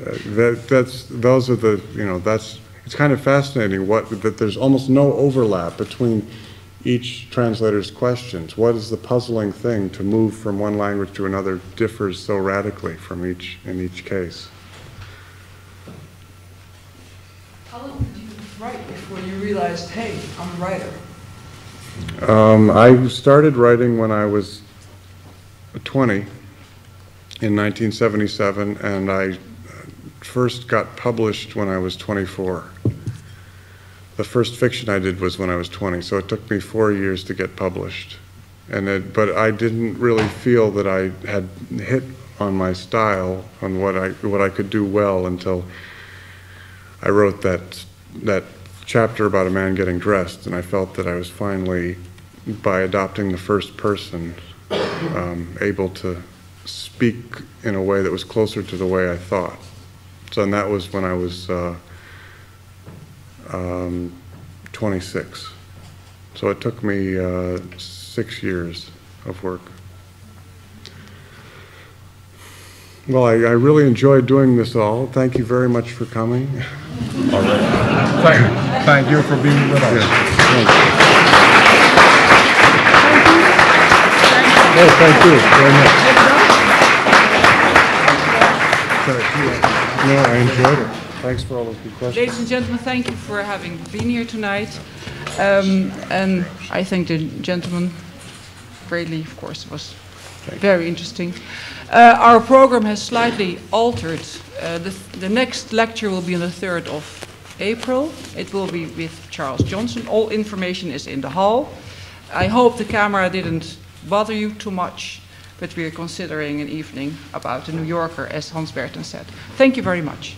Speaker 3: that, that's those are the you know that's it's kind of fascinating what that there's almost no overlap between each translator's questions. What is the puzzling thing to move from one language to another differs so radically from each in each case.
Speaker 9: How long did you write before you realized, hey, I'm a writer?
Speaker 3: Um, I started writing when I was 20 in 1977, and I first got published when I was 24. The first fiction I did was when I was 20, so it took me four years to get published. And it, but I didn't really feel that I had hit on my style, on what I what I could do well until I wrote that that chapter about a man getting dressed, and I felt that I was finally, by adopting the first person, um, able to speak in a way that was closer to the way I thought. So, and that was when I was uh, um, 26. So it took me uh, six years of work. Well, I, I, really enjoyed doing this all. Thank you very much for coming.
Speaker 4: All right. Thank, thank you for being with us.
Speaker 3: thank you. Oh, thank you very much. No, I enjoyed it. Thanks for all those good questions.
Speaker 1: Ladies and gentlemen, thank you for having been here tonight. Um, and I thank the gentleman greatly, of course, it was very interesting. Uh, our program has slightly altered. Uh, the, the next lecture will be on the 3rd of April. It will be with Charles Johnson. All information is in the hall. I hope the camera didn't bother you too much but we are considering an evening about the New Yorker, as Hans Bertens said. Thank you very much.